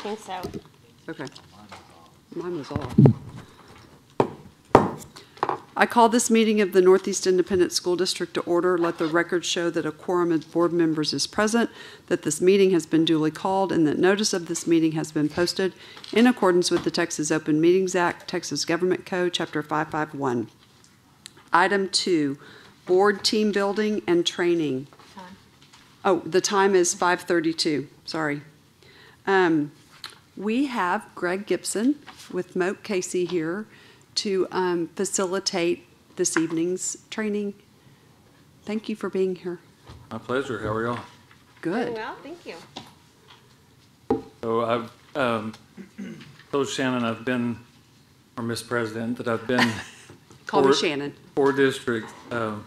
think so. Okay. Mine was off. I call this meeting of the Northeast Independent School District to order. Let the record show that a quorum of board members is present, that this meeting has been duly called, and that notice of this meeting has been posted in accordance with the Texas Open Meetings Act, Texas Government Code, Chapter 551. Item two, board team building and training. Oh, the time is 5:32, sorry. Um, We have Greg Gibson with Moak Casey here to um, facilitate this evening's training. Thank you for being here. My pleasure. How are y'all? Doing Good. well, thank you. So I've um, told Shannon I've been, or Miss President, that I've been Call me Shannon. four districts um,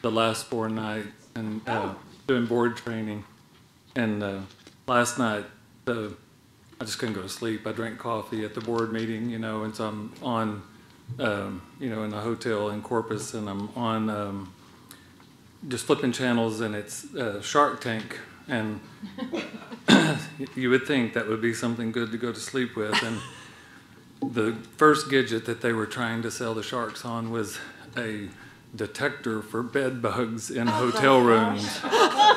the last four nights and uh, doing board training. And uh, last night, the I just couldn't go to sleep. I drank coffee at the board meeting, you know, and so I'm on, um, you know, in the hotel in Corpus, and I'm on um, just flipping channels, and it's uh, Shark Tank, and you would think that would be something good to go to sleep with, and the first gadget that they were trying to sell the sharks on was a detector for bed bugs in hotel rooms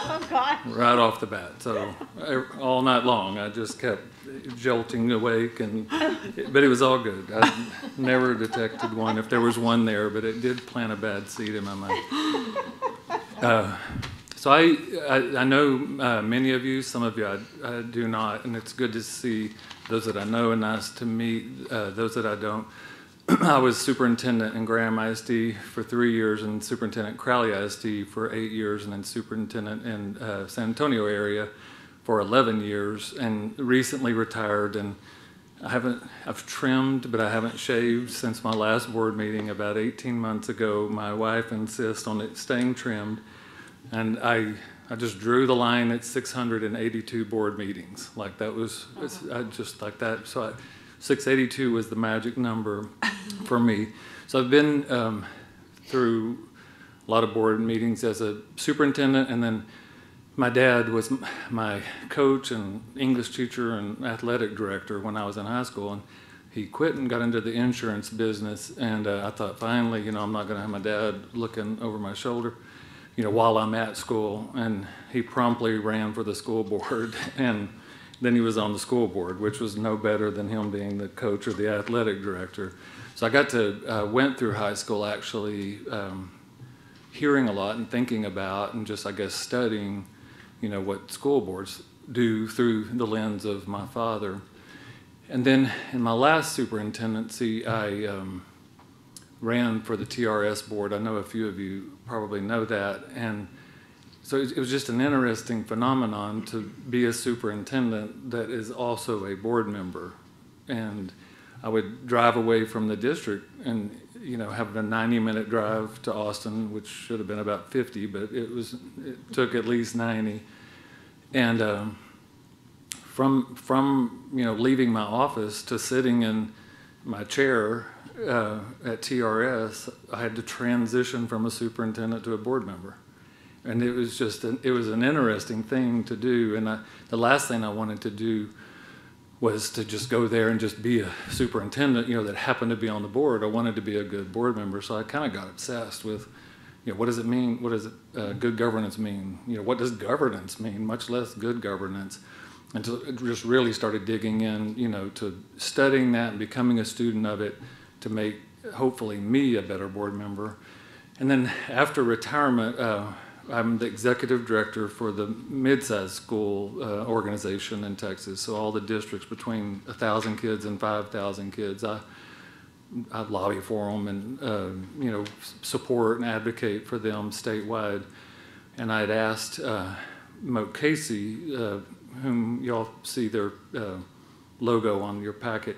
Oh, right off the bat. So all night long, I just kept jolting awake, and but it was all good. I never detected one. If there was one there, but it did plant a bad seed in my mind. Uh, so I, I, I know uh, many of you, some of you I, I do not, and it's good to see those that I know and nice to meet uh, those that I don't. I was superintendent in Graham ISD for three years and superintendent Crowley ISD for eight years and then superintendent in uh, San Antonio area for 11 years and recently retired and I haven't, I've trimmed, but I haven't shaved since my last board meeting about 18 months ago. My wife insists on it staying trimmed. And I, I just drew the line at 682 board meetings. Like that was, I just like that. So I, 682 was the magic number for me. So I've been um, through a lot of board meetings as a superintendent, and then my dad was my coach and English teacher and athletic director when I was in high school, and he quit and got into the insurance business. And uh, I thought, finally, you know, I'm not going to have my dad looking over my shoulder, you know, while I'm at school. And he promptly ran for the school board, and then he was on the school board, which was no better than him being the coach or the athletic director. So I got to uh, went through high school actually. Um, hearing a lot and thinking about and just I guess studying, you know, what school boards do through the lens of my father. And then in my last superintendency, I um, ran for the TRS board. I know a few of you probably know that. And so it was just an interesting phenomenon to be a superintendent that is also a board member. And I would drive away from the district and, you know, have a 90-minute drive to Austin, which should have been about 50, but it was, it took at least 90. And um, from, from, you know, leaving my office to sitting in my chair uh, at TRS, I had to transition from a superintendent to a board member. And it was just, an, it was an interesting thing to do. And I, the last thing I wanted to do was to just go there and just be a superintendent, you know, that happened to be on the board. I wanted to be a good board member, so I kind of got obsessed with, you know, what does it mean? What does it, uh, good governance mean? You know, what does governance mean? Much less good governance. And to just really started digging in, you know, to studying that and becoming a student of it to make hopefully me a better board member. And then after retirement, uh, I'm the executive director for the mid-sized school uh, organization in Texas. So all the districts between 1,000 kids and 5,000 kids, I, I lobby for them and uh, you know support and advocate for them statewide. And I'd asked uh, Moak Casey, uh, whom y'all see their uh, logo on your packet,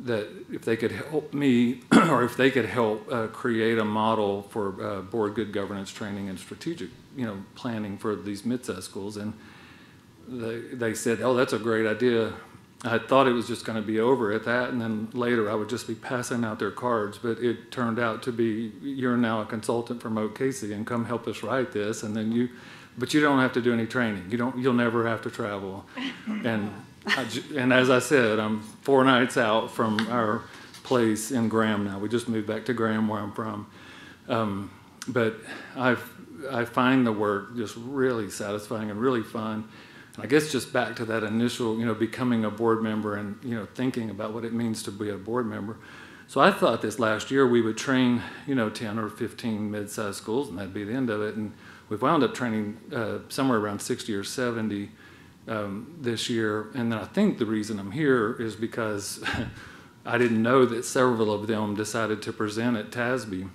that if they could help me, or if they could help uh, create a model for uh, board good governance training and strategic, you know, planning for these mid-sized schools, and they, they said, "Oh, that's a great idea." I thought it was just going to be over at that, and then later I would just be passing out their cards. But it turned out to be, "You're now a consultant for Moak Casey, and come help us write this." And then you but you don't have to do any training. You don't, you'll never have to travel. And, I and as I said, I'm four nights out from our place in Graham now. We just moved back to Graham where I'm from. Um, but I've, I find the work just really satisfying and really fun. And I guess just back to that initial, you know, becoming a board member and, you know, thinking about what it means to be a board member. So I thought this last year we would train, you know, 10 or 15 mid-sized schools and that'd be the end of it. And we've wound up training uh, somewhere around 60 or 70 um, this year. And then I think the reason I'm here is because I didn't know that several of them decided to present at TASB,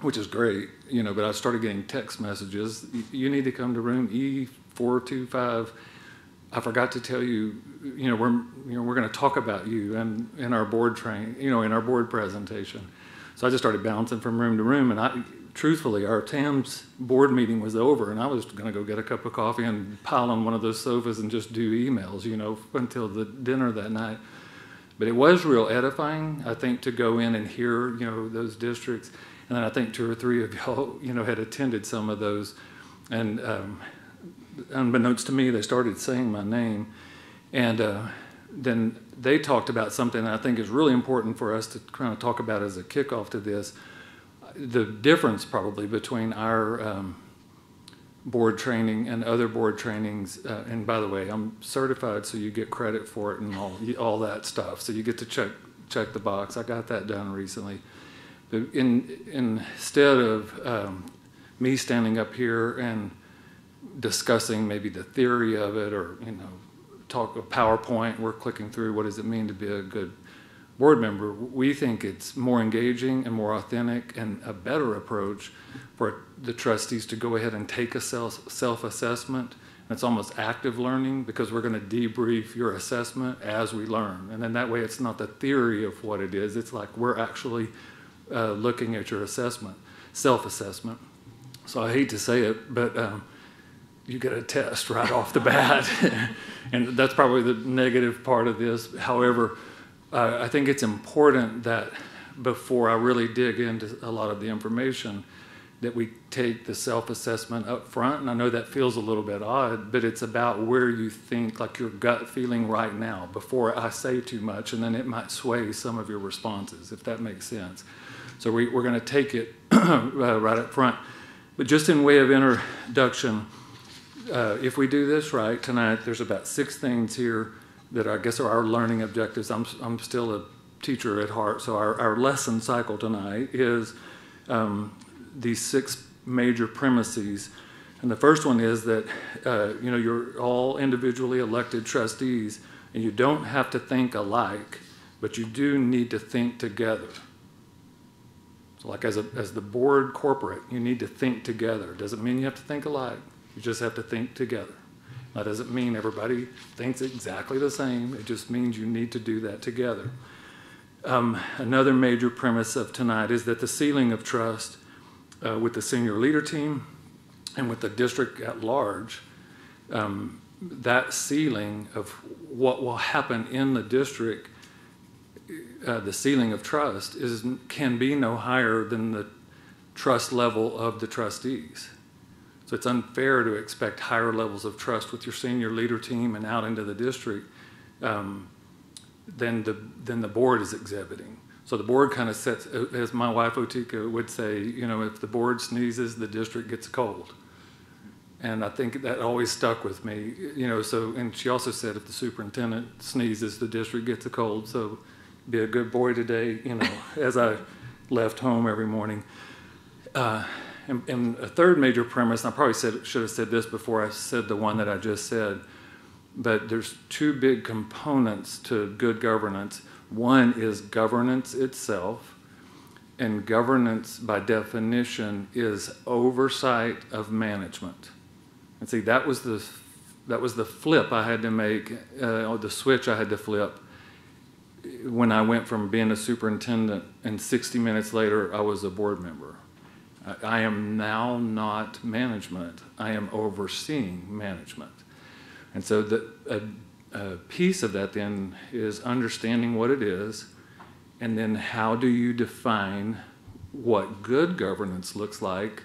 which is great, you know, but I started getting text messages. You need to come to room E425. I forgot to tell you, you know, we're, you know, we're going to talk about you and in our board train, you know, in our board presentation. So I just started bouncing from room to room, and I, truthfully, our TAMS board meeting was over, and I was going to go get a cup of coffee and pile on one of those sofas and just do emails, you know, until the dinner that night. But it was real edifying, I think, to go in and hear, you know, those districts. And then I think two or three of y'all, you know, had attended some of those. And um, unbeknownst to me, they started saying my name. And uh, then they talked about something that I think is really important for us to kind of talk about as a kickoff to this. The difference probably between our um, board training and other board trainings. Uh, and by the way, I'm certified, so you get credit for it and all all that stuff. So you get to check check the box. I got that done recently. In, instead of um, me standing up here and discussing maybe the theory of it or you know talk a PowerPoint, we're clicking through what does it mean to be a good board member, we think it's more engaging and more authentic and a better approach for the trustees to go ahead and take a self, self-assessment. And it's almost active learning because we're going to debrief your assessment as we learn. And then that way it's not the theory of what it is. It's like we're actually uh, looking at your assessment, self-assessment. So I hate to say it, but um, you get a test right off the bat. and that's probably the negative part of this. However, uh, I think it's important that before I really dig into a lot of the information, that we take the self-assessment up front. And I know that feels a little bit odd, but it's about where you think, like your gut feeling right now, before I say too much, and then it might sway some of your responses, if that makes sense. So we, we're going to take it uh, right up front. But just in way of introduction, uh, if we do this right tonight, there's about six things here that I guess are our learning objectives. I'm, I'm still a teacher at heart, so our, our lesson cycle tonight is um, these six major premises. And the first one is that uh, you know you're all individually elected trustees, and you don't have to think alike, but you do need to think together. So like as, a, as the board corporate, you need to think together. Doesn't mean you have to think alike. You just have to think together. That doesn't mean everybody thinks exactly the same. It just means you need to do that together. Um, another major premise of tonight is that the ceiling of trust uh, with the senior leader team and with the district at large, um, that ceiling of what will happen in the district, uh, the ceiling of trust is can be no higher than the trust level of the trustees. So it's unfair to expect higher levels of trust with your senior leader team and out into the district um, than the than the board is exhibiting. So the board kind of sets, as my wife Otika would say, you know, if the board sneezes, the district gets cold. And I think that always stuck with me, you know. So, and she also said, if the superintendent sneezes, the district gets a cold. So, be a good boy today, you know, as I left home every morning. Uh, and, and, a third major premise, I probably said, should have said this before I said the one that I just said, but there's two big components to good governance. One is governance itself, and governance by definition is oversight of management. And see, that was the that was the flip I had to make, uh, or the switch I had to flip when I went from being a superintendent, and 60 minutes later I was a board member. I am now not management. I am overseeing management. And so the, a, a, piece of that then is understanding what it is, and then how do you define what good governance looks like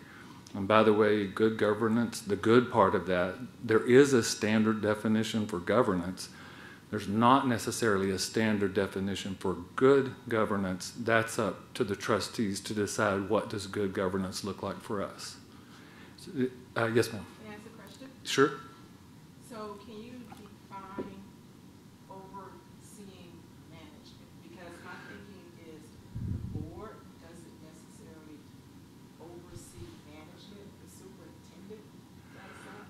And by the way, good governance, the good part of that, there is a standard definition for governance. There's not necessarily a standard definition for good governance. That's up to the trustees to decide what does good governance look like for us. Uh, yes, ma'am. May I ask a question? Sure. So can you define overseeing management? Because my thinking is the board doesn't necessarily oversee management, the superintendent does that.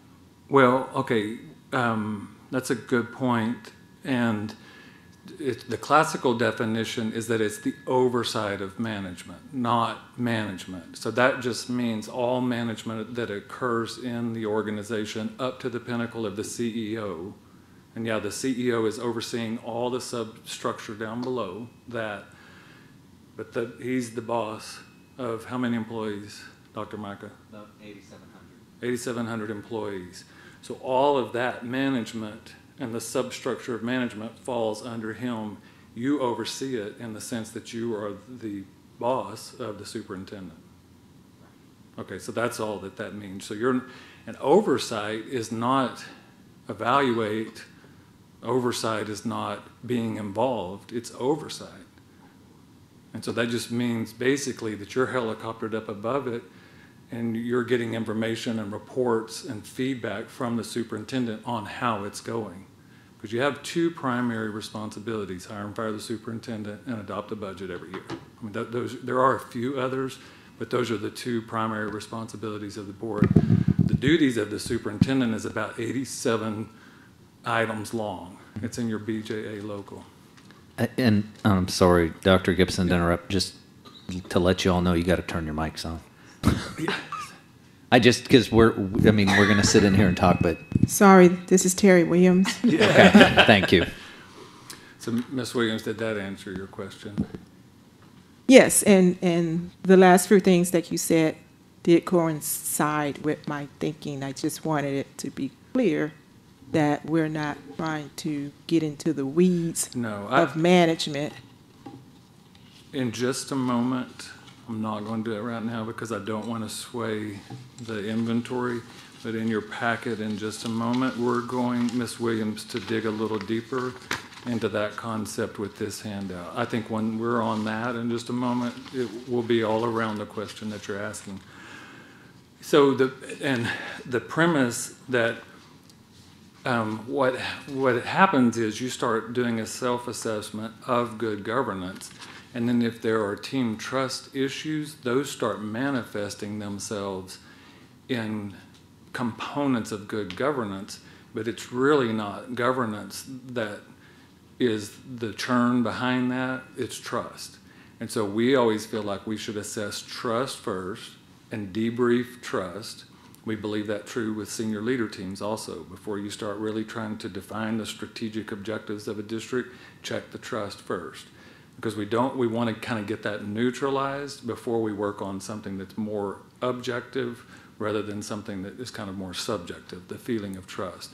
Well, okay, um, that's a good point. And it, the classical definition is that it's the oversight of management, not management. So that just means all management that occurs in the organization up to the pinnacle of the CEO. And yeah, the CEO is overseeing all the substructure down below that, but the, he's the boss of how many employees, Dr. Maika? About eighty-seven hundred. 8,700 employees. So all of that management and the substructure of management falls under him. You oversee it in the sense that you are the boss of the superintendent. Okay, so that's all that that means. So you're, an oversight is not evaluate, oversight is not being involved, it's oversight. And so that just means basically that you're helicoptered up above it and you're getting information and reports and feedback from the superintendent on how it's going. Because you have two primary responsibilities, hire and fire the superintendent and adopt a budget every year. I mean, th- those, there are a few others, but those are the two primary responsibilities of the board. The duties of the superintendent is about 87 items long. It's in your BJA local. And I'm sorry, Dr. Gibson, to interrupt, just to let you all know, you got to turn your mics on. I just, because we're, I mean, we're going to sit in here and talk, but, Sorry, this is Terry Williams. okay, thank you. So, Ms. Williams, did that answer your question? Yes, and, and the last few things that you said did coincide with my thinking. I just wanted it to be clear that we're not trying to get into the weeds No, I, of management. In just a moment, I'm not going to do it right now because I don't want to sway the inventory. But in your packet, in just a moment, we're going, Ms. Williams, to dig a little deeper into that concept with this handout. I think when we're on that in just a moment, it will be all around the question that you're asking. So the, and the premise that um, what, what happens is you start doing a self-assessment of good governance. And then if there are team trust issues, those start manifesting themselves in components of good governance. But it's really not governance that is the churn behind that, it's trust. And so we always feel like we should assess trust first and debrief trust. We believe that true with senior leader teams also. Before you start really trying to define the strategic objectives of a district, check the trust first. Because we don't, we want to kind of get that neutralized before we work on something that's more objective rather than something that is kind of more subjective, the feeling of trust.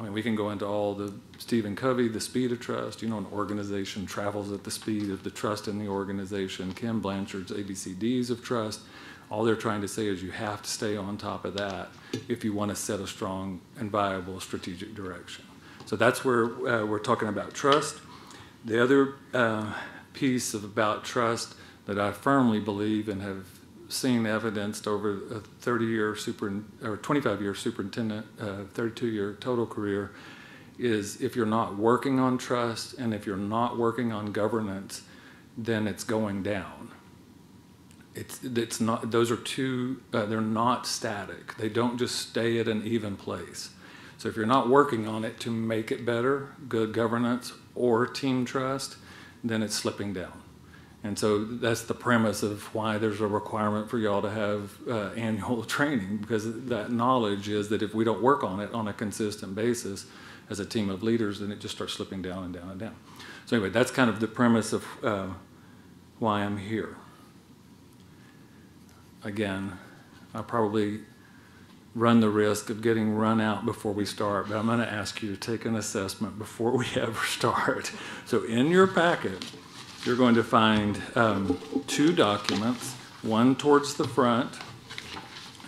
I mean, we can go into all the Stephen Covey, the speed of trust. You know, an organization travels at the speed of the trust in the organization. Ken Blanchard's ABCDs of trust. All they're trying to say is you have to stay on top of that if you want to set a strong and viable strategic direction. So that's where uh, we're talking about trust. The other uh, piece of about trust that I firmly believe and have seen evidenced over a 30-year super or 25-year superintendent, uh, 32-year total career, is if you're not working on trust and if you're not working on governance, then it's going down. It's it's not; those are two. Uh, they're not static. They don't just stay at an even place. So if you're not working on it to make it better, good governance or team trust, then it's slipping down. And so that's the premise of why there's a requirement for y'all to have uh, annual training because that knowledge is that if we don't work on it on a consistent basis as a team of leaders, then it just starts slipping down and down and down. So anyway, that's kind of the premise of uh, why I'm here. Again, I probably run the risk of getting run out before we start, but I'm going to ask you to take an assessment before we ever start. So in your packet, you're going to find um, two documents, one towards the front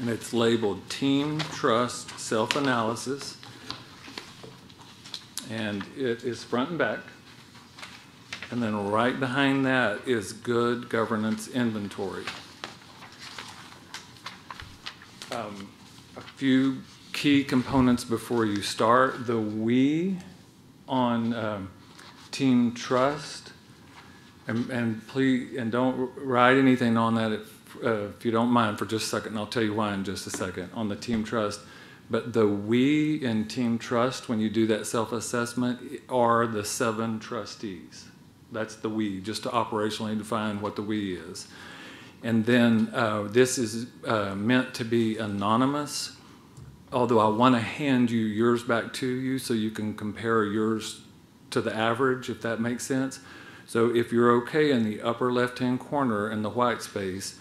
And it's labeled Team Trust Self-Analysis. And it is front and back. And then right behind that is Good Governance Inventory. Um, few key components before you start. The "we" on um, Team Trust, and, and please, and don't write anything on that if, uh, if you don't mind for just a second, and I'll tell you why in just a second, on the Team Trust. But the "we" in Team Trust, when you do that self-assessment, are the seven trustees. That's the "we," just to operationally define what the "we" is. And then uh, this is uh, meant to be anonymous, although I want to hand you yours back to you so you can compare yours to the average, if that makes sense. So if you're okay in the upper left-hand corner in the white space,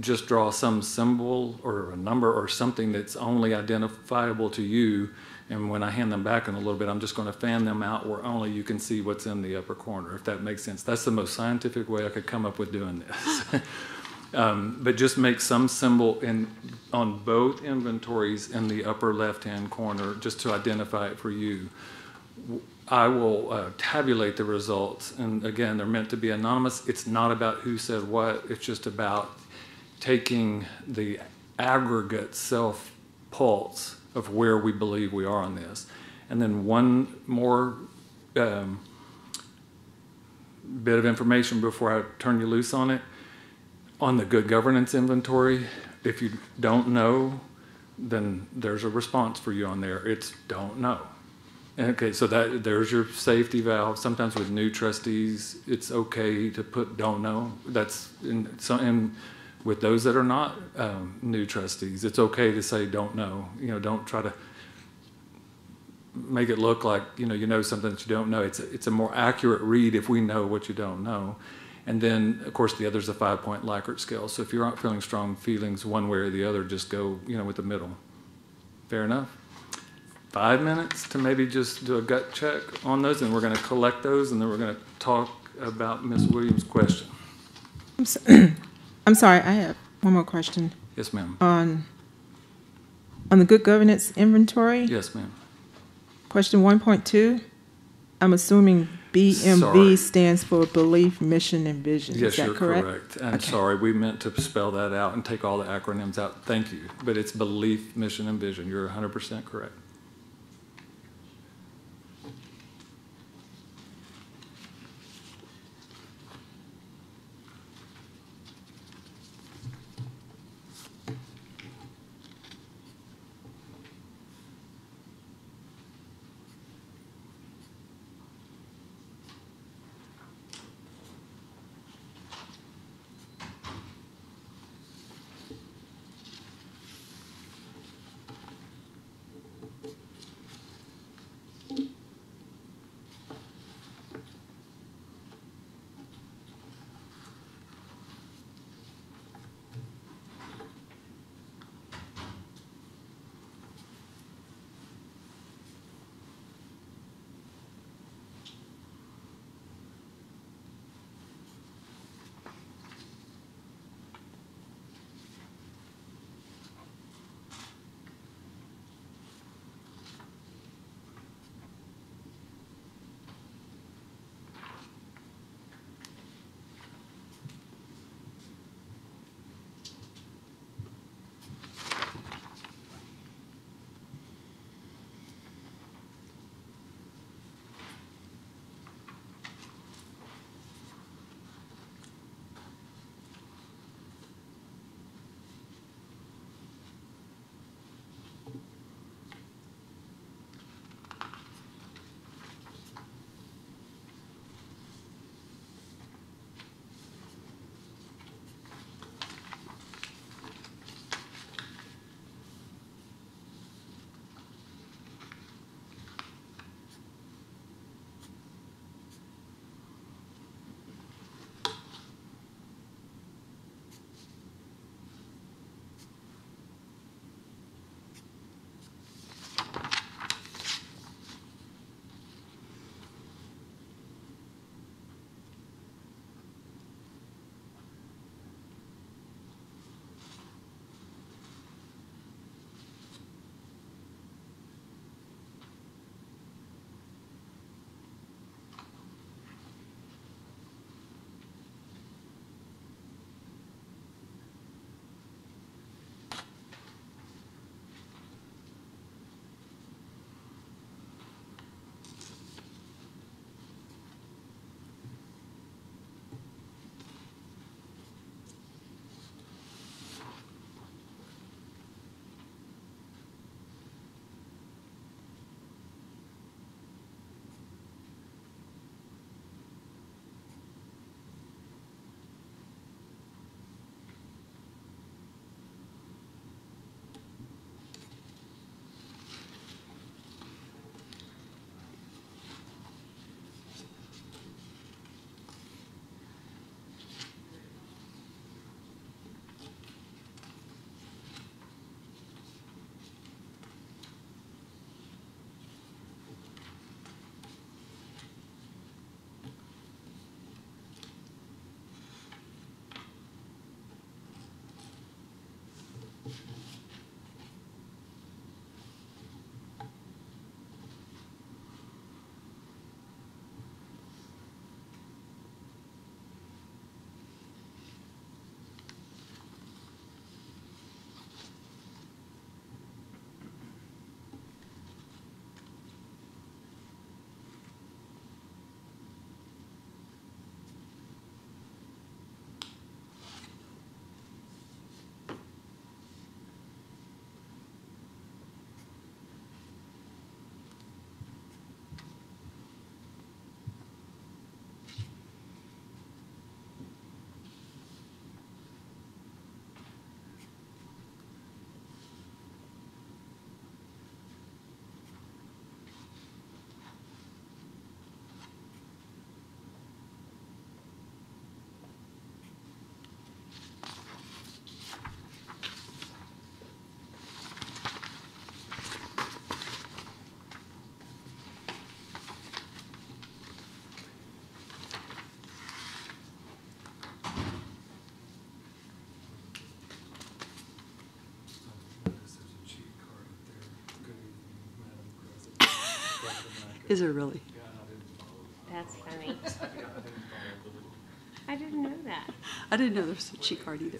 just draw some symbol or a number or something that's only identifiable to you. And when I hand them back in a little bit, I'm just going to fan them out where only you can see what's in the upper corner, if that makes sense. That's the most scientific way I could come up with doing this. Um, but just make some symbol in, on both inventories in the upper left-hand corner, just to identify it for you. I will uh, tabulate the results, and again, they're meant to be anonymous. It's not about who said what, it's just about taking the aggregate self-pulse of where we believe we are on this. And then one more um, bit of information before I turn you loose on it. On the good governance inventory, if you don't know, then there's a response for you on there. It's don't know. Okay, so that, there's your safety valve. Sometimes with new trustees, it's okay to put don't know. That's, in, so, and with those that are not um, new trustees, it's okay to say don't know. You know, don't try to make it look like, you know, you know something that you don't know. It's a, it's a more accurate read if we know what you don't know. And then, of course, the other is a five-point Likert scale. So if you aren't feeling strong feelings one way or the other, just go, you know, with the middle. Fair enough? Five minutes to maybe just do a gut check on those, and we're going to collect those, and then we're going to talk about Ms. Williams' question. I'm s- I'm sorry, I have one more question. Yes, ma'am. On, on the good governance inventory, Yes, ma'am. question 1.2, I'm assuming Sorry. BMV stands for belief, mission, and vision. Is Yes, that you're correct? correct. I'm Okay. sorry, we meant to spell that out and take all the acronyms out. Thank you. But it's belief, mission, and vision. You're 100% correct. Is it really? That's funny. I didn't know that. I didn't know there was a cheat card either.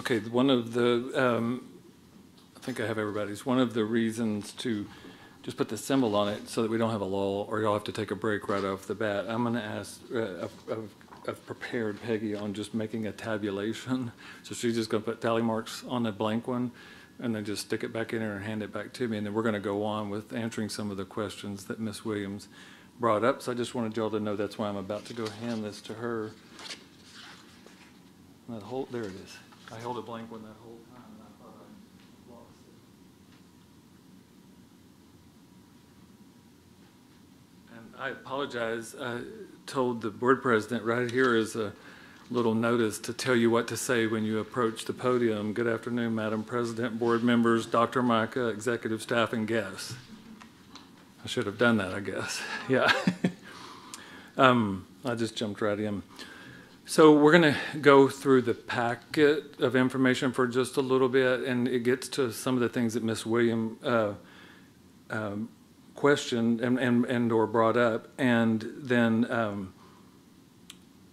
Okay, one of the, um, I think I have everybody's, one of the reasons to just put the symbol on it so that we don't have a lull, or you'll have to take a break right off the bat. I'm gonna ask, uh, I've, I've- prepared Peggy on just making a tabulation. So she's just gonna put tally marks on the blank one, and then just stick it back in there and hand it back to me. And then we're gonna go on with answering some of the questions that Ms. Williams brought up. So I just wanted y'all to know that's why I'm about to go hand this to her. Whole, there it is. I held a blank one that whole time, and I thought I lost it. And I apologize, I told the board president, right here is a little notice to tell you what to say when you approach the podium. Good afternoon, Madam President, board members, Dr. Maika, executive staff, and guests. I should have done that, I guess, yeah. Um, I just jumped right in. So we're going to go through the packet of information for just a little bit, and it gets to some of the things that Ms. William uh, um, questioned and, and, and or brought up, and then um,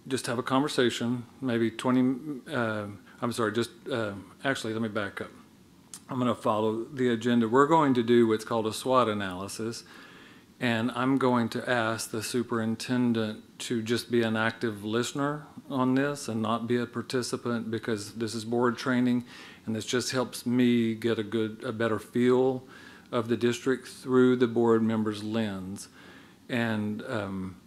just have a conversation, maybe 20, uh, I'm sorry, just, uh, actually, let me back up. I'm going to follow the agenda. We're going to do what's called a SWOT analysis, and I'm going to ask the superintendent to just be an active listener on this and not be a participant because this is board training and this just helps me get a good, a better feel of the district through the board member's lens. And um,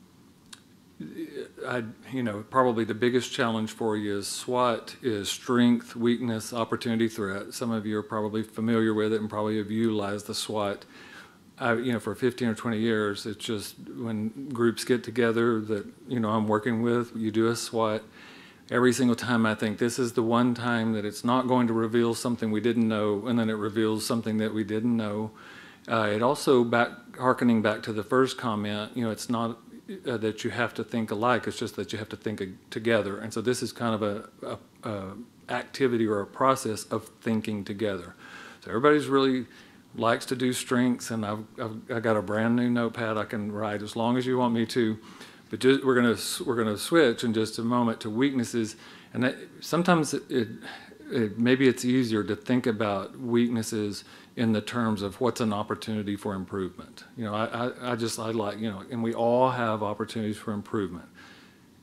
I, you know, probably the biggest challenge for you is SWOT is strength, weakness, opportunity, threat. Some of you are probably familiar with it and probably have utilized the SWOT I, you know, for 15 or 20 years, it's just when groups get together that, you know, I'm working with, you do a SWOT. Every single time I think this is the one time that it's not going to reveal something we didn't know, and then it reveals something that we didn't know. Uh, it also back, harkening back to the first comment, you know, it's not, uh, that you have to think alike. It's just that you have to think ag- together. And so this is kind of a, a, a activity or a process of thinking together. So everybody's really likes to do strengths, and I've, I've I got a brand new notepad I can write as long as you want me to. But just, we're gonna we're gonna switch in just a moment to weaknesses, and that, sometimes it, it, maybe it's easier to think about weaknesses in the terms of what's an opportunity for improvement. You know, I, I, I just I like you know, and we all have opportunities for improvement.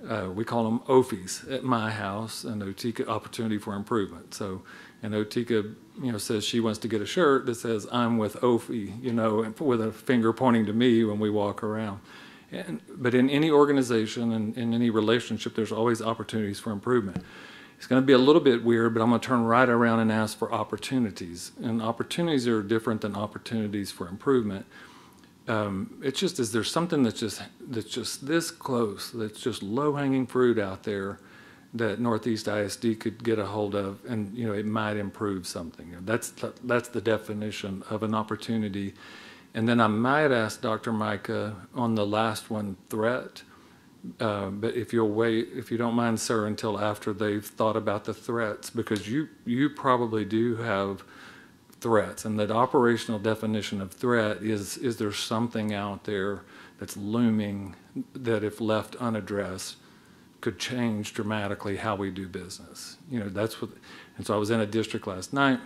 Uh, we call them OFIs at my house, an Otika opportunity for improvement. So, and Otika, you know, says she wants to get a shirt that says "I'm with OFI," you know, with a finger pointing to me when we walk around. And, but in any organization and in any relationship, there's always opportunities for improvement. It's going to be a little bit weird, but I'm going to turn right around and ask for opportunities. And opportunities are different than opportunities for improvement. Um, it's just is there something that's just that's just this close, that's just low hanging fruit out there that Northeast ISD could get a hold of, and you know it might improve something. That's that's the definition of an opportunity. And then I might ask Dr. Maika on the last one, threat. Uh, but if you'll wait, if you don't mind, sir, until after they've thought about the threats, because you you probably do have threats, and that operational definition of threat is is there something out there that's looming that, if left unaddressed, could change dramatically how we do business. You know, that's what. And so I was in a district last night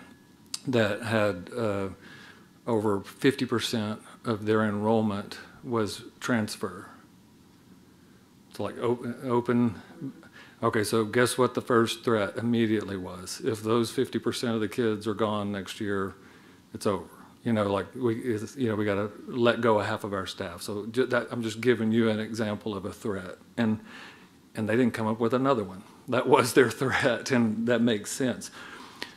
that had. Uh, over 50% of their enrollment was transfer. So like open, open, okay, so guess what the first threat immediately was? If those 50% of the kids are gone next year, it's over. You know, like we, you know, we got to let go of half of our staff. So that, I'm just giving you an example of a threat. And, and they didn't come up with another one. That was their threat, and that makes sense.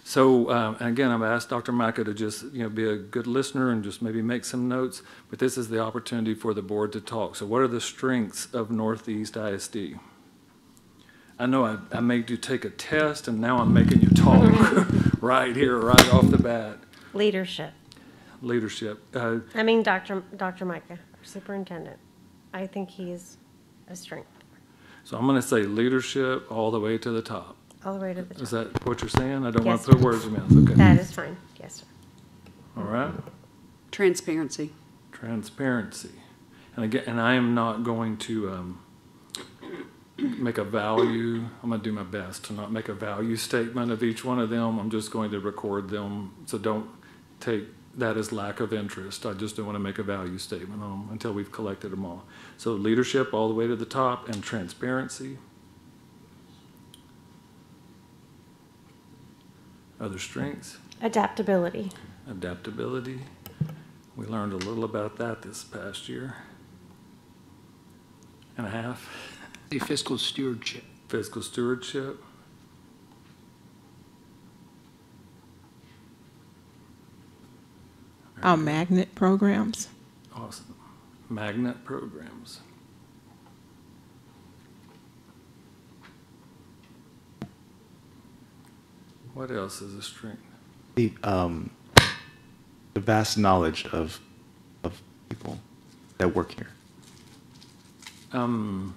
So, um, again, I've asked Dr. Maika to just, you know, be a good listener and just maybe make some notes, but this is the opportunity for the board to talk. So what are the strengths of Northeast ISD? I know I, I made you take a test and now I'm making you talk right here, right off the bat. Leadership. Leadership. Uh, I mean, Dr. Dr. Micah, our superintendent. I think he's a strength so I'm going to say leadership all the way to the top. all the way to the top. Is that what you're saying? I don't want Yes, to put sir. words in your mouth. Okay. That is fine. Yes, sir. All right. Transparency. transparency. And again, and I am not going to um, make a value. I'm going to do my best to not make a value statement of each one of them. I'm just going to record them. So don't take that as lack of interest. I just don't want to make a value statement on them until we've collected them all. So leadership all the way to the top and transparency. Other strengths Adaptability. adaptability. We learned a little about that this past year and a half. The fiscal stewardship. Fiscal stewardship. Our magnet programs. Awesome. Magnet programs. What else is a strength? the um, the vast knowledge of of people that work here. Um,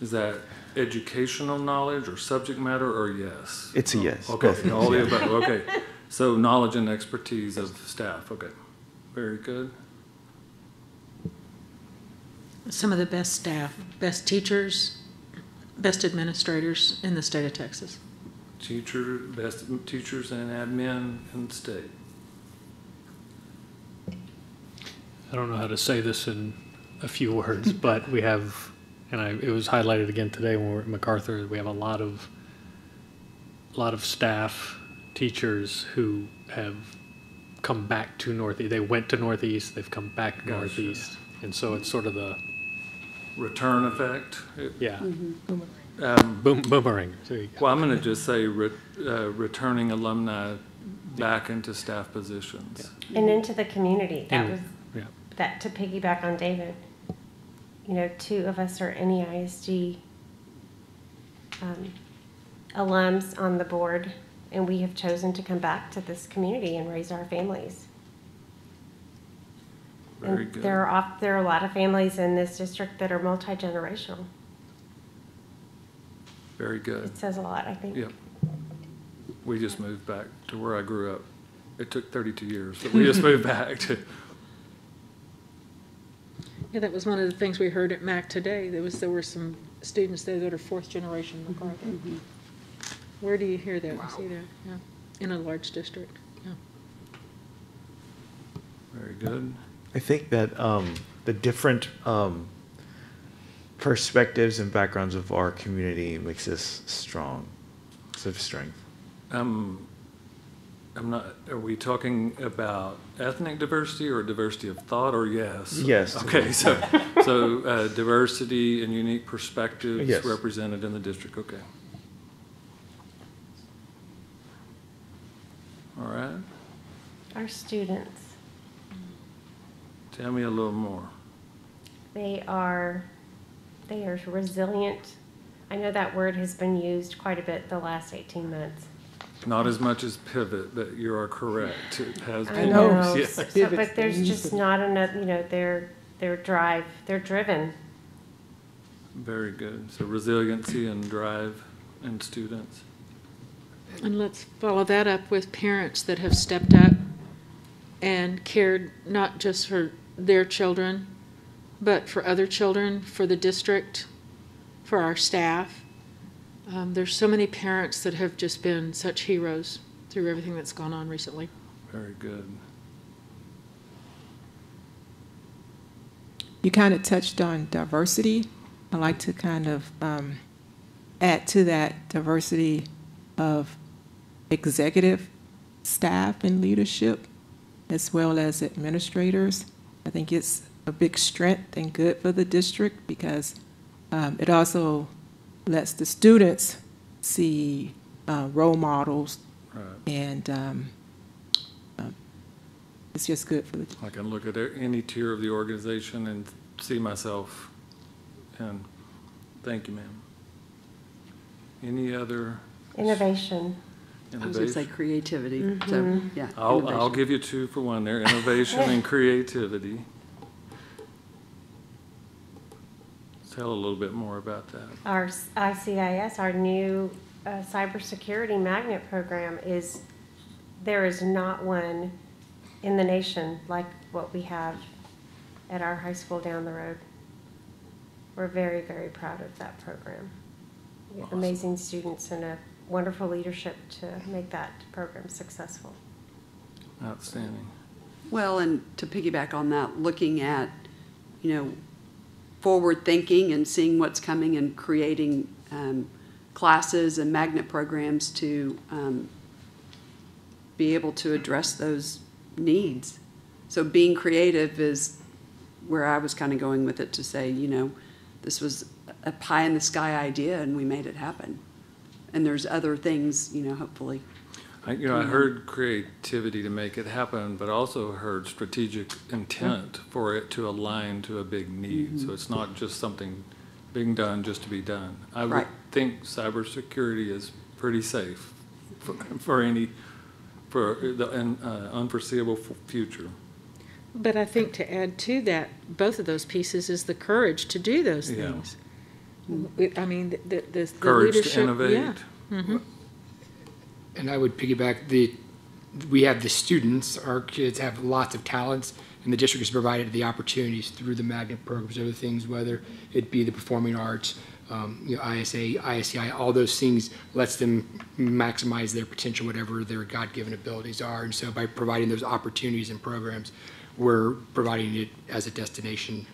is that educational knowledge or subject matter or yes? It's a yes, Okay, all the above. Okay, so knowledge and expertise of staff. Okay, very good. Some of the best staff, best teachers, best administrators in the state of Texas. Teacher, best teachers and admin in the state. I don't know how to say this in a few words, but we have, and I, it was highlighted again today when we were at MacArthur. We have a lot of, a lot of staff, teachers who have come back to Northeast. They went to Northeast. They've come back Gotcha. Northeast, and so it's sort of the Return effect. yeah Um, boom boomerang. There you go. well, I'm going to just say re- uh, returning alumni back into staff positions. And into the community. That And- was yeah. that to piggyback on David. You know, two of us are NEISD um, alums on the board, and we have chosen to come back to this community and raise our families. Very And good. there are, off- there are a lot of families in this district that are multi-generational. Very good. It says a lot, I think. Yep. We just moved back to where I grew up. It took 32 years, but we just moved back to, Yeah, that was one of the things we heard at MAC today. There was, there were some students there that are fourth generation MacArthur. Mm-hmm. Where do you hear that? You see that? Yeah, in a large district, yeah. very good. I think that um, the different um, perspectives and backgrounds of our community makes us strong. It's a strength. Um, I'm not, are we talking about ethnic diversity or diversity of thought or yes? Yes. Okay, so, so uh, diversity and unique perspectives Yes. represented in the district, okay. All right, Our students, tell me a little more. they are, they are resilient. I know that word has been used quite a bit the last 18 months. Not as much as pivot, but you are correct. It has I been. know, used, so- yes. but there's just not enough, you know, their, their drive, they're driven. Very good. So resiliency and drive in students. And let's follow that up with parents that have stepped up and cared not just for their children, but for other children, for the district, for our staff. Um, there's so many parents that have just been such heroes through everything that's gone on recently. Very good. You kind of touched on diversity. I like to kind of um, add to that diversity of executive staff and leadership, as well as administrators. I think it's a big strength and good for the district because um, it also lets the students see uh, role models, Right. and um, um, it's just good for the I can look at any tier of the organization and see myself. And thank you, ma'am. Any other Innovation. I was going to say innovation? creativity, so, Mhm. yeah. I'll, I'll innovation. give you two for one there, innovation and creativity. Tell a little bit more about that. Our s- ICIS, our new uh, cybersecurity magnet program is, there is not one in the nation like what we have at our high school down the road. We're very, very proud of that program. We have Awesome. amazing students and a wonderful leadership to make that program successful. Outstanding. Well, and to piggyback on that, looking at, you know, forward thinking and seeing what's coming and creating um, classes and magnet programs to um, be able to address those needs. So being creative is where I was kind of going with it to say, you know, this was a pie in the sky idea and we made it happen. And there's other things, you know, hopefully. I, you know, I heard creativity to make it happen, but also heard strategic intent for it to align to a big need. So it's not just something being done just to be done. I would Right. think cybersecurity is pretty safe for, for any, for the un- uh, unforeseeable f- future. But I think to add to that, both of those pieces is the courage to do those Yeah. things. We- I mean, the, the, the Courage to leadership- yeah. innovate. Mhm. And I would piggyback the, we have the students, our kids have lots of talents, and the district has provided the opportunities through the magnet programs, other things, whether it be the performing arts, um, you know, ISA, ISCI, all those things lets them maximize their potential, whatever their God-given abilities are. And so by providing those opportunities and programs, we're providing it as a destination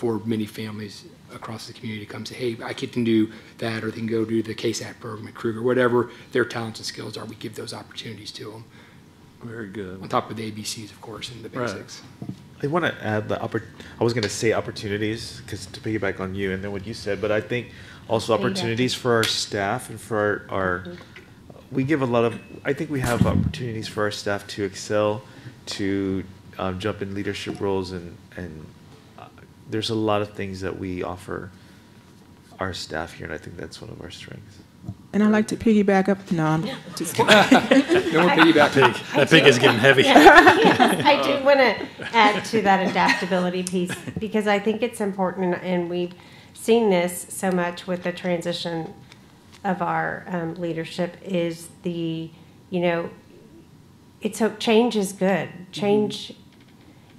for many families across the community to come say, hey, I kid can do that, or they can go do the KSAT program at Kruger, whatever their talents and skills are, we give those opportunities to them. Very good. On top of the ABCs, of course, and the Right. basics. I want to add the oppor- I was going to say opportunities because to piggyback on you and then what you said, but I think also opportunities for our staff and for our, our we give a lot of I think we have opportunities for our staff to excel, to um, jump in leadership roles and and there's a lot of things that we offer our staff here and I think that's one of our strengths. And I'd like to piggyback up, no, I'm just kidding. No more piggyback. Pig, that pig is getting heavy. I do want to add to that adaptability piece because I think it's important, and we've seen this so much with the transition of our um, leadership is the, you know, it's so change is good. Change,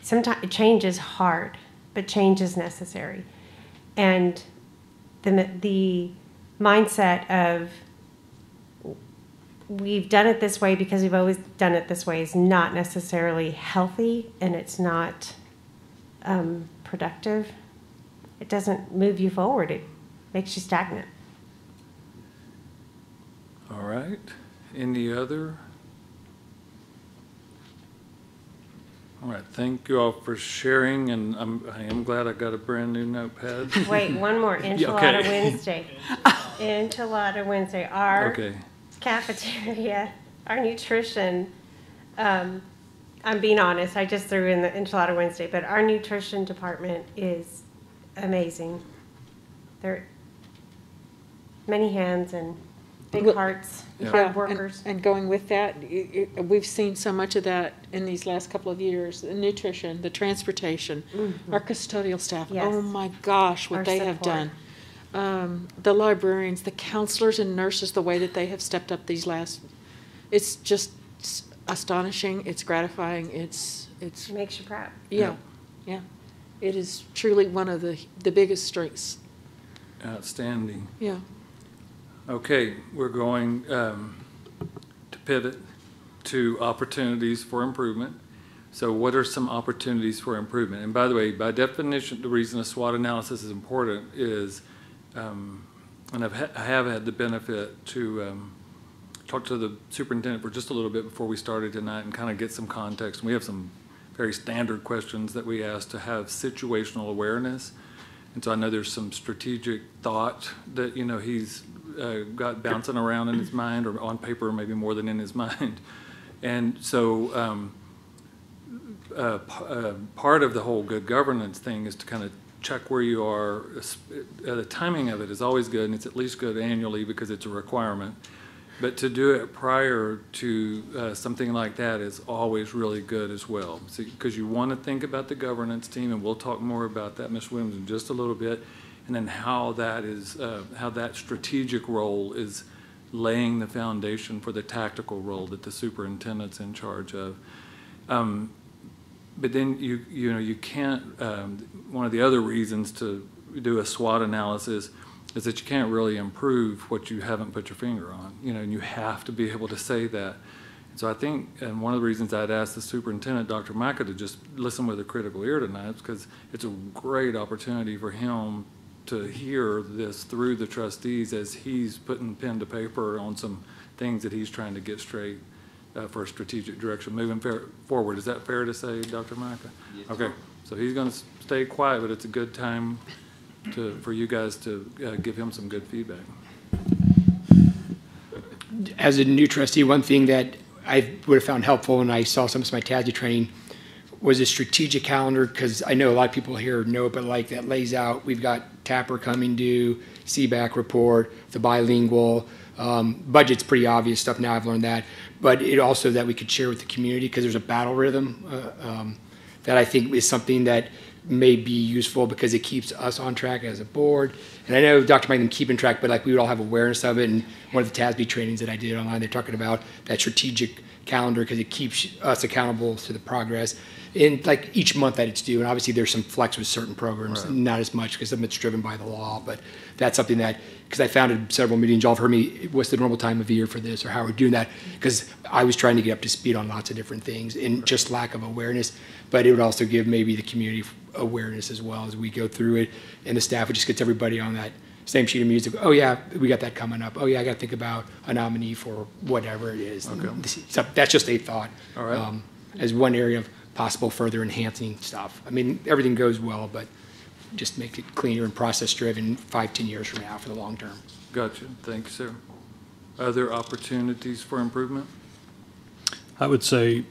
sometimes change is hard, but change is necessary, and the the mindset of we've done it this way because we've always done it this way is not necessarily healthy and it's not um, productive. It doesn't move you forward, it makes you stagnant. All right. Any other? All right, thank you all for sharing, and I'm, I am glad I got a brand-new notepad. Wait, one more enchilada Wednesday. Enchilada Wednesday. Our Okay, cafeteria, our nutrition, um, I'm being honest, I just threw in the enchilada Wednesday, but our nutrition department is amazing. There are many hands and big Well, hearts, Yeah. hard and- workers. And going with that, y- y- we've seen so much of that in these last couple of years, the nutrition, the transportation, our custodial staff. Yes. Oh my gosh, what Our they have support. done. Um, the librarians, the counselors and nurses, the way that they have stepped up these last, it's just s- astonishing, it's gratifying, it's, it's, It makes you proud. yeah, yeah. It is truly one of the, the biggest strengths, outstanding. yeah. Okay, we're going um, to pivot to opportunities for improvement. So what are some opportunities for improvement? And by the way, by definition, the reason a SWOT analysis is important is, um, and I've, ha- I have had the benefit to um, talk to the superintendent for just a little bit before we started tonight and kind of get some context. We have some very standard questions that we ask to have situational awareness. And so I know there's some strategic thought that, you know, he's uh, got bouncing around in his mind or on paper, maybe more than in his mind. And so um, uh, uh, part of the whole good governance thing is to kind of check where you are. Uh, The timing of it is always good, and it's at least good annually because it's a requirement. But to do it prior to uh, something like that is always really good as well. Because you want to think about the governance team, and we'll talk more about that, Ms. Williams, in just a little bit, and then how that is, uh, how that strategic role is laying the foundation for the tactical role that the superintendent's in charge of. Um, but then you, you know, you can't, um, one of the other reasons to do a SWOT analysis is that you can't really improve what you haven't put your finger on, you know, and you have to be able to say that. So I think, and one of the reasons I'd asked the superintendent, Dr. Maika, to just listen with a critical ear tonight is because it's a great opportunity for him to hear this through the trustees as he's putting pen to paper on some things that he's trying to get straight uh, for strategic direction moving fair- forward. Is that fair to say, Dr. Maika? Yes, Okay, so he's going to stay quiet, but it's a good time to, for you guys to uh, give him some good feedback. as a new trustee, one thing that I would have found helpful, and I saw some of my TASB training, was a strategic calendar, because I know a lot of people here know but like that lays out, we've got TAPR coming due, CBAC report, the bilingual, um, budget's pretty obvious stuff now, I've learned that, but it also that we could share with the community, because there's a battle rhythm, uh, um, that I think is something that may be useful because it keeps us on track as a board. And I know Dr. Maika them keeping track, but like we would all have awareness of it. And one of the TASB trainings that I did online, they're talking about that strategic calendar because it keeps us accountable to the progress in like each month that it's due. And obviously there's some flex with certain programs, not as much because some it's driven by the law, but that's something that, because I founded several meetings, y'all have heard me, what's the normal time of year for this or how we're doing that? Because I was trying to get up to speed on lots of different things and just lack of awareness. But it would also give maybe the community awareness as well as we go through it. And the staff, it just gets everybody on that same sheet of music. Oh yeah, we got that coming up. Oh yeah, I got to think about a nominee for whatever it is. So that's just a thought. All right. Um, as one area of possible further enhancing stuff. I mean, everything goes well, but just make it cleaner and process driven five, ten years from now for the long term. Gotcha, thank you, sir. Other opportunities for improvement? I would say,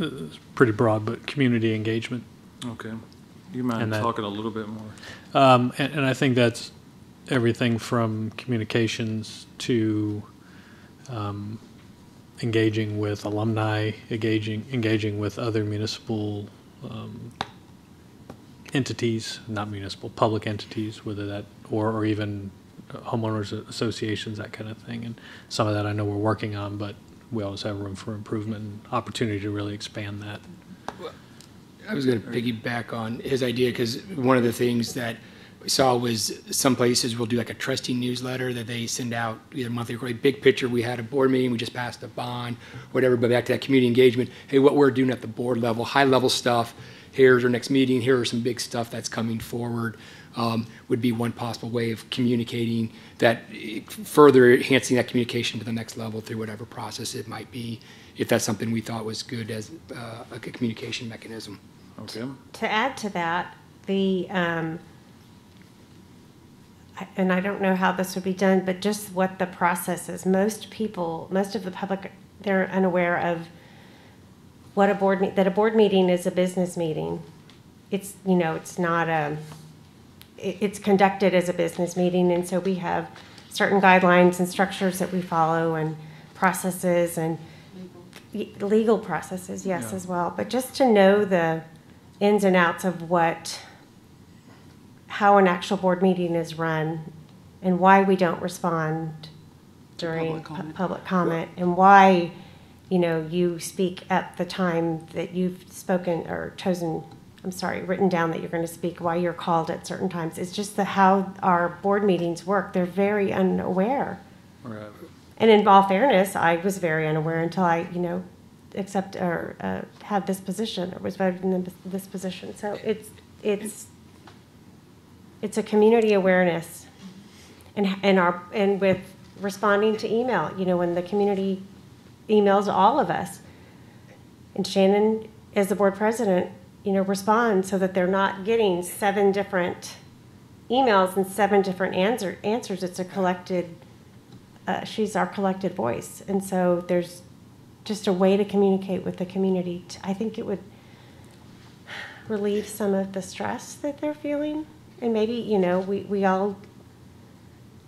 uh, pretty broad, but community engagement. Okay. You mind And that- talking a little bit more? Um, and, and I think that's everything from communications to um, engaging with alumni, engaging engaging with other municipal um, entities, not municipal, public entities, whether that or or even homeowners associations, that kind of thing. And some of that I know we're working on, but we always have room for improvement and opportunity to really expand that. I was going to piggyback on his idea because one of the things that we saw was some places will do like a trustee newsletter that they send out either monthly or quarterly. Big picture, we had a board meeting, we just passed a bond, whatever, but back to that community engagement. Hey, what we're doing at the board level, high level stuff. Here's our next meeting. Here are some big stuff that's coming forward. Um, would be one possible way of communicating that, further enhancing that communication to the next level through whatever process it might be, if that's something we thought was good as uh, a communication mechanism. Okay. To add to that, the, um, I- and I don't know how this would be done, but just what the process is. Most people, most of the public, they're unaware of what a board, me- that a board meeting is a business meeting. It's, you know, it's not a, it, it's conducted as a business meeting, and so we have certain guidelines and structures that we follow and processes and y- legal processes, yes, Yeah. as well. But just to know the ins and outs of what, how an actual board meeting is run and why we don't respond during public pu- comment. public comment and why, you know, you speak at the time that you've spoken or chosen, I'm sorry, written down that you're going to speak, why you're called at certain times. It's just the how our board meetings work. They're very unaware. Right. And in all fairness, I was very unaware until I, you know, accept or uh, had this position or was voted in this- this position. So it's it's it's a community awareness, and and our and with responding to email. You know, when the community emails all of us, and Shannon, as the board president, you know, respond so that they're not getting seven different emails and seven different answer answers. It's a collected uh, she's our collected voice. And so there's just a way to communicate with the community. I think it would relieve some of the stress that they're feeling. And maybe, you know, we, we all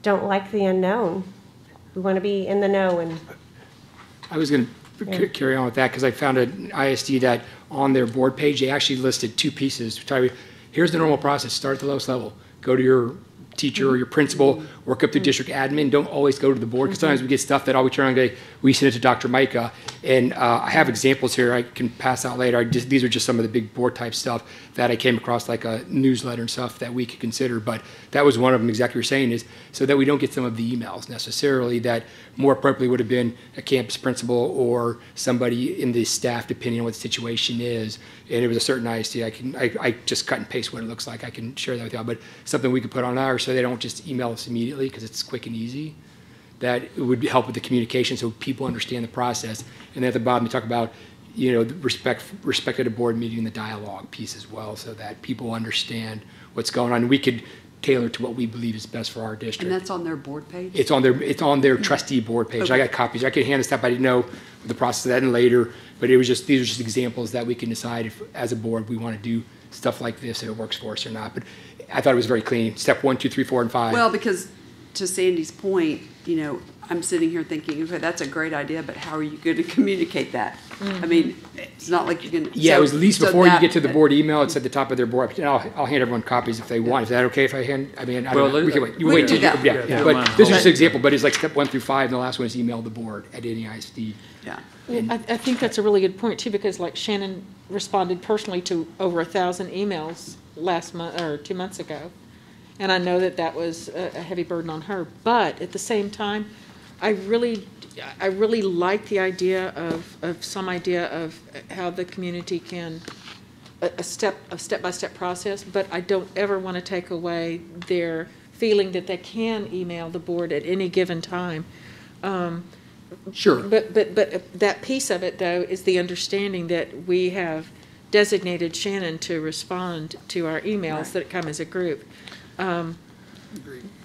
don't like the unknown. We want to be in the know and I was going to carry on with that because I found an ISD that on their board page, they actually listed two pieces. Here's the normal process, start at the lowest level. Go to your teacher or your principal, work up to district admin. Don't always go to the board because sometimes we get stuff that all we turn on and go, we send it to Dr. Maika. And uh, I have examples here I can pass out later. I just, these are just some of the big board type stuff that I came across, like a newsletter and stuff that we could consider. But that was one of them, exactly what you're saying, is so that we don't get some of the emails necessarily that more appropriately would have been a campus principal or somebody in the staff, depending on what the situation is. And it was a certain ISD. I can, I, I just cut and paste what it looks like. I can share that with y'all. But something we could put on ours so they don't just email us immediately because it's quick and easy. That would help with the communication so people understand the process. And then at the bottom, you talk about, you know, the respect, respect at a board meeting, the dialogue piece as well, so that people understand what's going on. We could tailor to what we believe is best for our district. And that's on their board page? It's on their, it's on their mm-hmm. trustee board page. I got copies. I could hand this up. I didn't know the process of that and later, but it was just, these are just examples that we can decide if, as a board, we want to do stuff like this, if it works for us or not. But I thought it was very clean. Step one, two, three, four, and five. Well, because to Sandy's point, you know, I'm sitting here thinking, okay, that's a great idea, but how are you going to communicate that? I mean, it's not like you're going to. Yeah, it was at least before you get to the board email, it's at the top of their board. And I'll, I'll hand everyone copies if they want. Is that okay if I hand, I mean, I Well, don't know. We can wait. You We wait can till do you- that. Yeah, Yeah, yeah. But this is just an example, but it's like step one through five, and the last one is email the board at any ISD. Yeah. I, I think that's a really good point too, because like Shannon responded personally to over a thousand emails last month, or two months ago. And I know that that was a, a heavy burden on her, but at the same time, I really, I really like the idea of, of some idea of how the community can, a, a step, a step-by-step process, but I don't ever want to take away their feeling that they can email the board at any given time. Um, Sure. but, but, but that piece of it, though, is the understanding that we have designated Shannon to respond to our emails that come as a group. Um,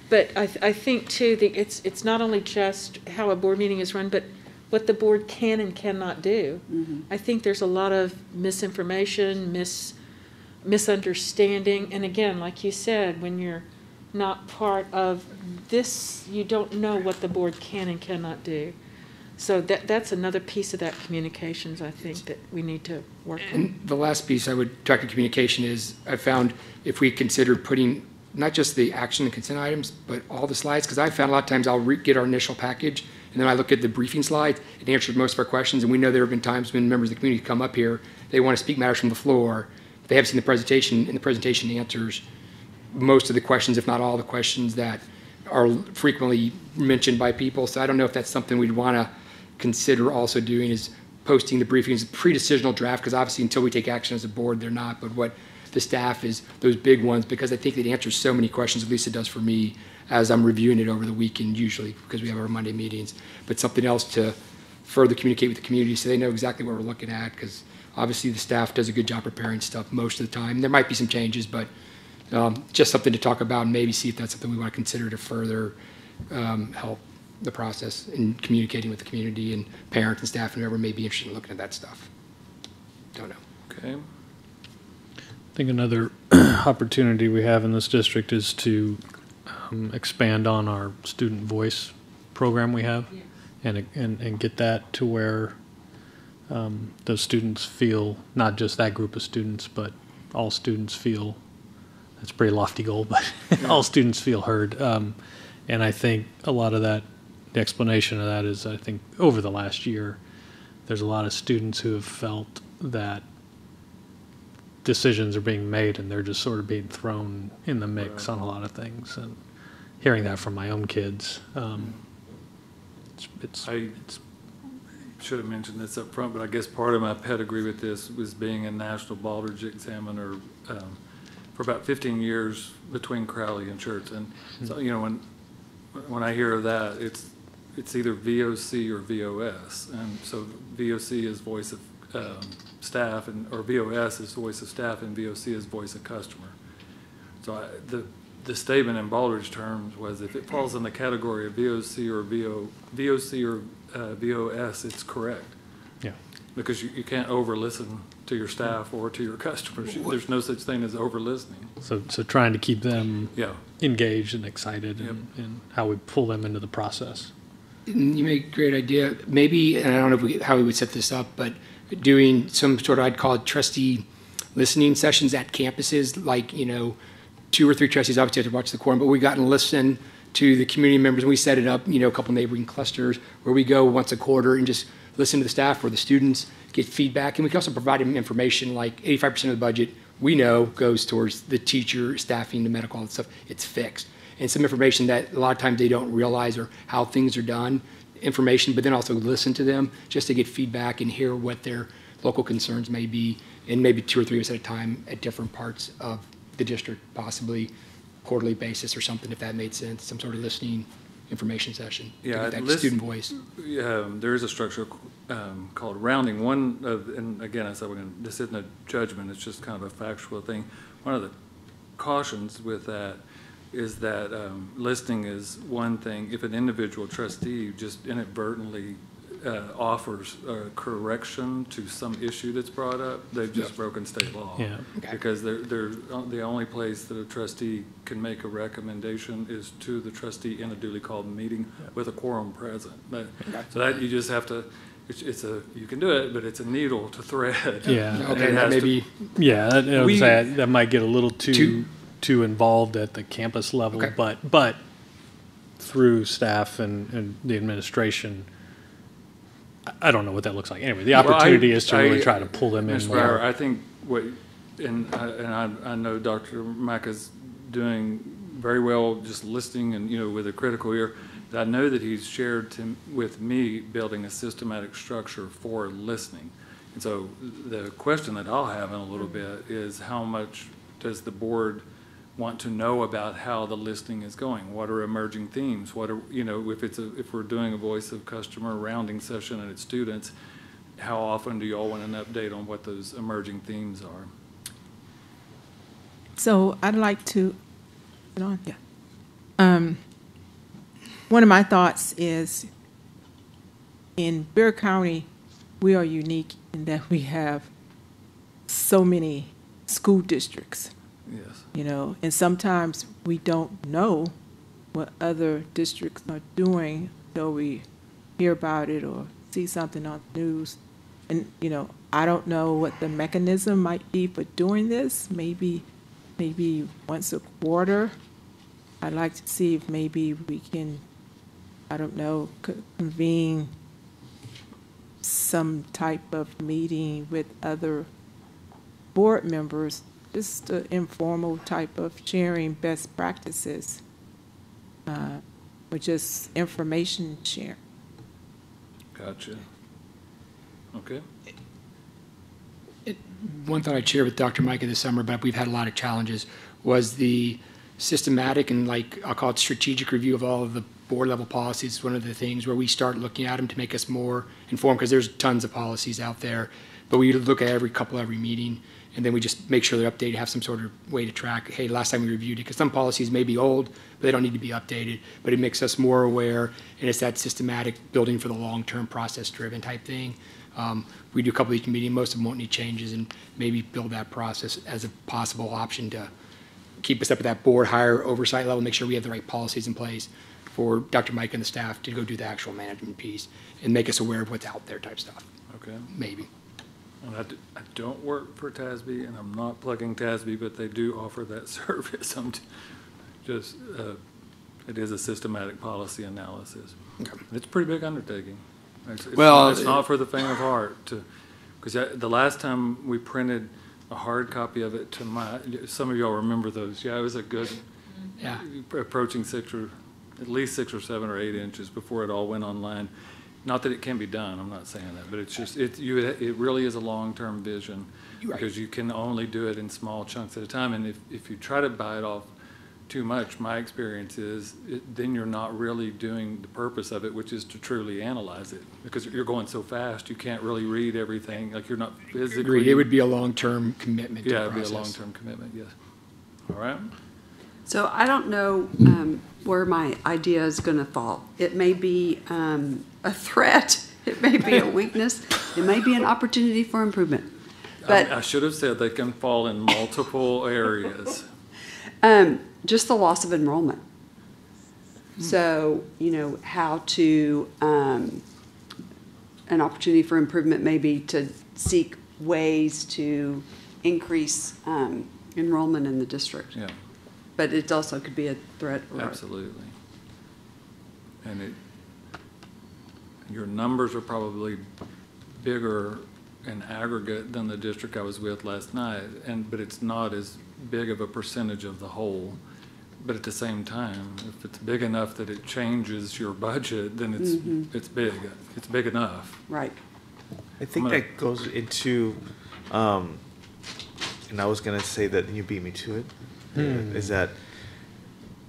But I, th- I think too, the, it's, it's not only just how a board meeting is run, but what the board can and cannot do. I think there's a lot of misinformation, mis, misunderstanding, and again, like you said, when you're, not part of this, you don't know what the board can and cannot do. So that, that's another piece of that communications, I think, that we need to work on. And the last piece I would talk to communication is, I found if we considered putting not just the action and consent items, but all the slides, because I found a lot of times I'll get our initial package, and then I look at the briefing slides, it answers most of our questions, and we know there have been times when members of the community come up here, they want to speak matters from the floor, they have seen the presentation, and the presentation answers most of the questions, if not all the questions that are frequently mentioned by people. So I don't know if that's something we'd want to consider also doing is posting the briefings, pre-decisional draft, because obviously until we take action as a board, they're not, but what the staff is, those big ones, because I think it answers so many questions, at least it does for me, as I'm reviewing it over the weekend usually, because we have our Monday meetings. But something else to further communicate with the community so they know exactly what we're looking at, because obviously the staff does a good job preparing stuff most of the time. There might be some changes, but um, just something to talk about and maybe see if that's something we want to consider to further um, help the process in communicating with the community and parents and staff and whoever may be interested in looking at that stuff. Don't know. Okay. I think another opportunity we have in this district is to um, expand on our student voice program we have and, and, and get that to where um, those students feel, not just that group of students, but all students feel, that's a pretty lofty goal, but all students feel heard. Um, and I think a lot of that, the explanation of that is, I think, over the last year, there's a lot of students who have felt that decisions are being made and they're just sort of being thrown in the mix on a lot of things. And hearing that from my own kids, um, it's, it's, I should have mentioned this up front, but I guess part of my pedigree with this was being a national Baldrige examiner um, for about 15 years between Crowley and Church. And so, you know, when, when I hear that, it's, it's either VOC or VOS. And so VOC is voice of um, staff, and, or VOS is voice of staff, and VOC is voice of customer. So I, the, the statement in Baldrige terms was if it falls in the category of VOC or VO, VOC or uh, VOS, it's correct. yeah. Because you, you can't over-listen to your staff or to your customers. There's no such thing as over-listening. So, so trying to keep them Yeah. engaged and excited and, and how we pull them into the process. You make a great idea. Maybe, and I don't know if we, how we would set this up, but doing some sort of, I'd call it trustee listening sessions at campuses, like, you know, two or three trustees obviously have to watch the quorum, but we got to listen to the community members. and We set it up, you know, a couple neighboring clusters where we go once a quarter and just listen to the staff or the students, get feedback. And we can also provide them information like 85% of the budget we know goes towards the teacher, staffing, the medical, all that stuff. It's fixed. And some information that a lot of times they don't realize or how things are done, information, but then also listen to them just to get feedback and hear what their local concerns may be, and maybe two or three of us at a time at different parts of the district, possibly quarterly basis or something, if that made sense, some sort of listening information session. to Yeah, get that list- student voice. Yeah, um, there is a structure um, called rounding. One of, and again, I said, we're gonna, this isn't a judgment, it's just kind of a factual thing. One of the cautions with that is that um, listening is one thing. If an individual trustee just inadvertently uh, offers a correction to some issue that's brought up, they've just broken state law. Yeah. Okay. Because they're, they're, the only place that a trustee can make a recommendation is to the trustee in a duly called meeting with a quorum present. But- So that, you just have to, it's, it's a, you can do it, but it's a needle to thread. Yeah. And Okay, it that has may to- be, Yeah, that, I would We- that might get a little too, Too- too involved at the campus level, Okay. but, but through staff and, and the administration, I- I don't know what that looks like. Anyway, the Well, I- opportunity is to really try to pull them in. Brower. I think what, and, I- and I, I know Dr. Maika is doing very well, just listening and, you know, with a critical ear. I know that he's shared to, with me building a systematic structure for listening. And so the question that I'll have in a little bit is how much does the board want to know about how the listing is going? What are emerging themes? What are, you know, if it's a, if we're doing a voice of customer rounding session and it's students, how often do you all want an update on what those emerging themes are? So I'd like to, on? Yeah. Um, one of my thoughts is in Bexar County, we are unique in that we have so many school districts. Yes. you know, and sometimes we don't know what other districts are doing till we hear about it or see something on the news. And, you know, I don't know what the mechanism might be for doing this, maybe, maybe once a quarter. I'd like to see if maybe we can, I don't know, convene some type of meeting with other board members, just an informal type of sharing best practices, uh, or just information share. Gotcha. Okay. One thought I shared with Dr. Maika this summer, but we've had a lot of challenges, was the systematic and like, I'll call it strategic review of all of the board level policies. One of the things where we start looking at them to make us more informed, because there's tons of policies out there. But we look at every couple, every meeting, and then we just make sure they're updated, have some sort of way to track, hey, last time we reviewed it, because some policies may be old, but they don't need to be updated. But it makes us more aware, and it's that systematic building for the long-term process-driven type thing. Um, we do a couple of each meeting, most of them won't need changes, and maybe build that process as a possible option to keep us up at that board higher oversight level, make sure we have the right policies in place for Dr. Maika and the staff to go do the actual management piece and make us aware of what's out there type stuff, Okay. maybe. And I, d- I don't work for TASB, and I'm not plugging TASB, but they do offer that service. I'm just, uh, it is a systematic policy analysis. It's a pretty big undertaking. It's, it's Well, not, it's not for the faint of heart to, because the last time we printed a hard copy of it to my, some of y'all remember those. Yeah, it was a good, Yeah. approaching six or, at least six or seven or eight inches before it all went online. Not that it can be done, I'm not saying that, but it's just, it, you, it really is a long-term vision. You're right. Because you can only do it in small chunks at a time, and if, if you try to bite off too much, my experience is, it, then you're not really doing the purpose of it, which is to truly analyze it. Because you're going so fast, you can't really read everything, like you're not physically. Agreed, it would be a long-term commitment to Yeah, it'd be a process. long-term commitment, yes. All right? So I don't know um, where my idea is going to fall. It may be um, a threat, it may be a weakness, it may be an opportunity for improvement. I, But I should have said they can fall in multiple areas. um, just the loss of enrollment. So, you know, how to, um, an opportunity for improvement may be to seek ways to increase um, enrollment in the district. Yeah, But it also could be a threat or. absolutely. And it, your numbers are probably bigger in aggregate than the district I was with last night, and, but it's not as big of a percentage of the whole. But at the same time, if it's big enough that it changes your budget, then it's, mm-hmm. it's big. It's big enough. Right. I think gonna- that goes into, um, and I was gonna say that you beat me to it. Uh, hmm. Is that,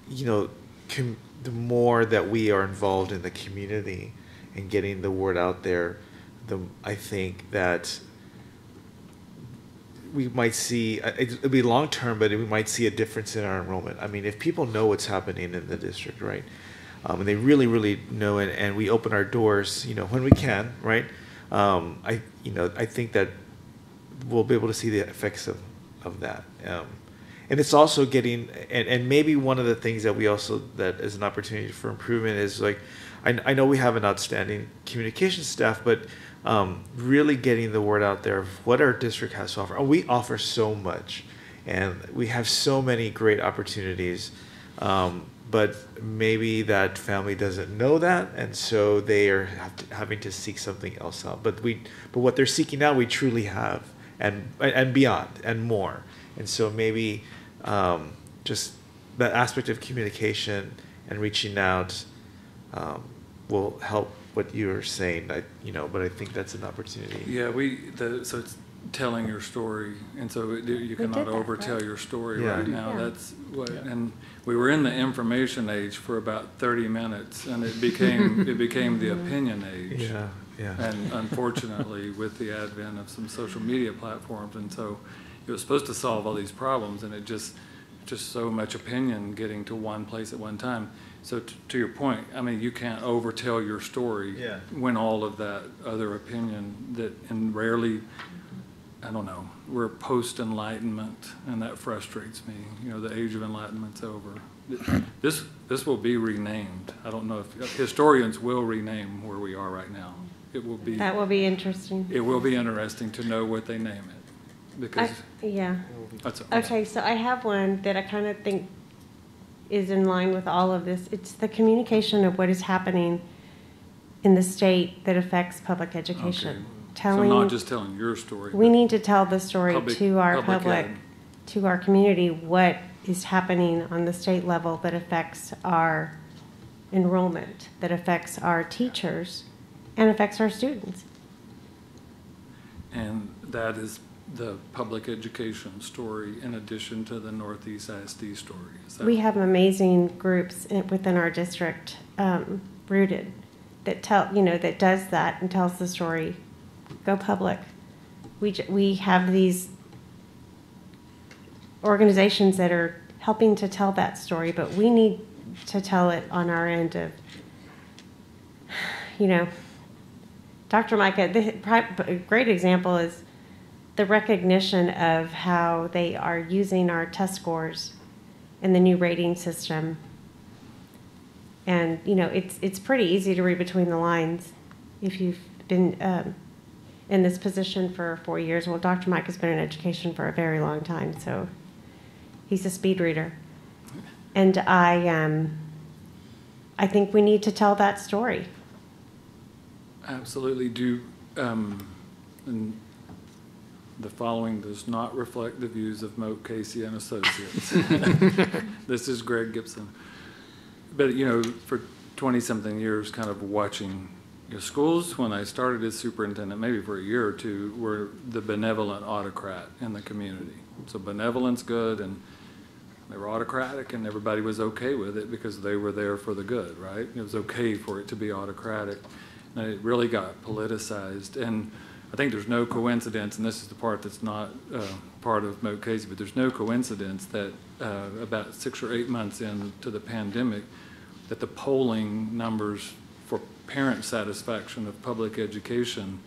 you know, com- the more that we are involved in the community and getting the word out there, the I think that we might see uh, it- it'll be long term, but we might see a difference in our enrollment. I mean, if people know what's happening in the district, right, um, and they really, really know it, and we open our doors, you know, when we can, right, um, I, you know, I think that we'll be able to see the effects of of that. Um, and it's also getting, and, and maybe one of the things that we also that is an opportunity for improvement is like, I, I know we have an outstanding communication staff, but um, really getting the word out there of what our district has to offer. We offer so much, and we have so many great opportunities. Um, but maybe that family doesn't know that, and so they are to, having to seek something else out. But we, but what they're seeking out, we truly have, and and beyond, and more. And so maybe um, just that aspect of communication and reaching out um, will help what you're saying. I, you know, but I think that's an opportunity. Yeah, we, the, so it's telling your story, and so it- you cannot that, overtell right? your story Yeah. right now. Yeah. That's what, and we were in the information age for about thirty minutes, and it became, it became the mm-hmm. opinion age. Yeah, yeah. And unfortunately, with the advent of some social media platforms, and so it was supposed to solve all these problems, and it just, just so much opinion getting to one place at one time. So t- to your point, I mean, you can't overtell your story Yeah. when all of that other opinion that, and rarely I don't know, we're post-enlightenment, and that frustrates me. You know, the age of enlightenment's over. This, this will be renamed. I don't know if, historians will rename where we are right now. It will be, That will be interesting. it will be interesting to know what they name it, I, because yeah. that's. Okay, so I have one that I kind of think is in line with all of this. It's the communication of what is happening in the state that affects public Okay. education. So Telling, not just telling your story. we need to tell the story public- to our public public, to our community, what is happening on the state level that affects our enrollment, that affects our teachers, and affects our students. And that is the public education story in addition to the Northeast ISD story. We have amazing groups in- within our district, um, rooted, that tell, you know, that does that and tells the story. Go public. We, we have these organizations that are helping to tell that story, but we need to tell it on our end of, you know, Dr. Maika, the, a great example is the recognition of how they are using our test scores in the new rating system. And, you know, it's, it's pretty easy to read between the lines if you've been um, in this position for four years. Well, Dr. Maika has been in education for a very long time, so he's a speed reader. And I, um, I think we need to tell that story. Absolutely do. Um, and the following does not reflect the views of Moak Casey and Associates. this is Greg Gibson. But you know, for twenty-something years, kind of watching your schools. When I started as superintendent, maybe for a year or two, were the benevolent autocrat in the community. So benevolence good, and they were autocratic, and everybody was okay with it because they were there for the good, right? It was okay for it to be autocratic. And it really got politicized. And I think there's no coincidence, and this is the part that's not uh, part of Moak Casey, but there's no coincidence that uh, about six or eight months into the pandemic, that the polling numbers for parent satisfaction of public education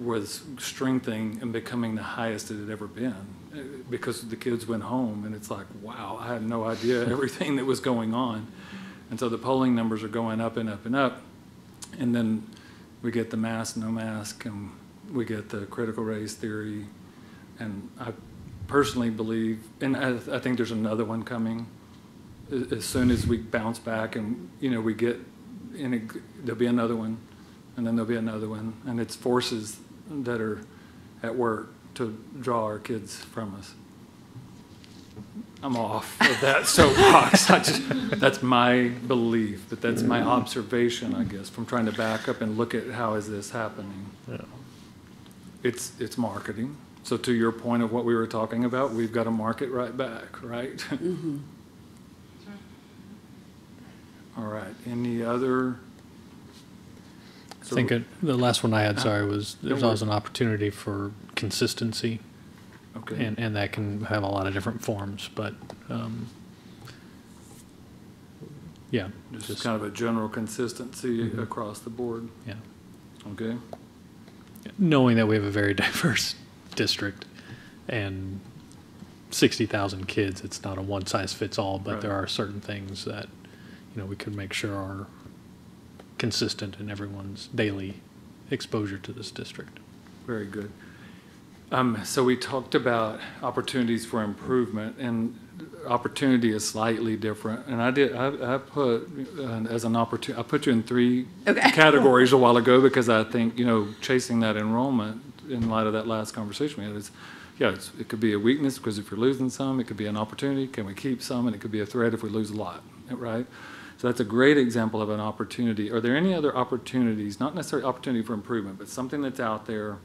was strengthening and becoming the highest it had ever been uh, because the kids went home and it's like wow i had no idea everything that was going on. And so the polling numbers are going up and up and up and then we get the mask no mask and we get the critical race theory and i personally believe and i, I think there's another one coming as soon as we bounce back and you know we get in a, there'll be another one and then there'll be another one and it's forces that are at work to draw our kids from us. I'm off of that soapbox. I just, that's my belief but that's my observation i guess from trying to back up and look at how is this happening it's it's marketing. So to your point of what we were talking about we've got to market right back right? All right any other? I think it, the last one I had, sorry, was no there's always an opportunity for consistency, okay. And, and that can have a lot of different forms, but, um, yeah, just, just, kind of a general consistency Mhm. across the board. Yeah. okay Knowing that we have a very diverse district and sixty thousand kids, it's not a one-size-fits-all, but there are certain things that, you know, we could make sure are consistent in everyone's daily exposure to this district. Very good. Um, so we talked about opportunities for improvement, and opportunity is slightly different. And I did, I, I put uh, as an opportunity, I put you in three Okay. categories a while ago because I think you know chasing that enrollment in light of that last conversation we had is, yeah, it's, it could be a weakness because if you're losing some, it could be an opportunity. Can we keep some? And it could be a threat if we lose a lot, right? So that's a great example of an opportunity. Are there any other opportunities, not necessarily opportunity for improvement, but something that's out there,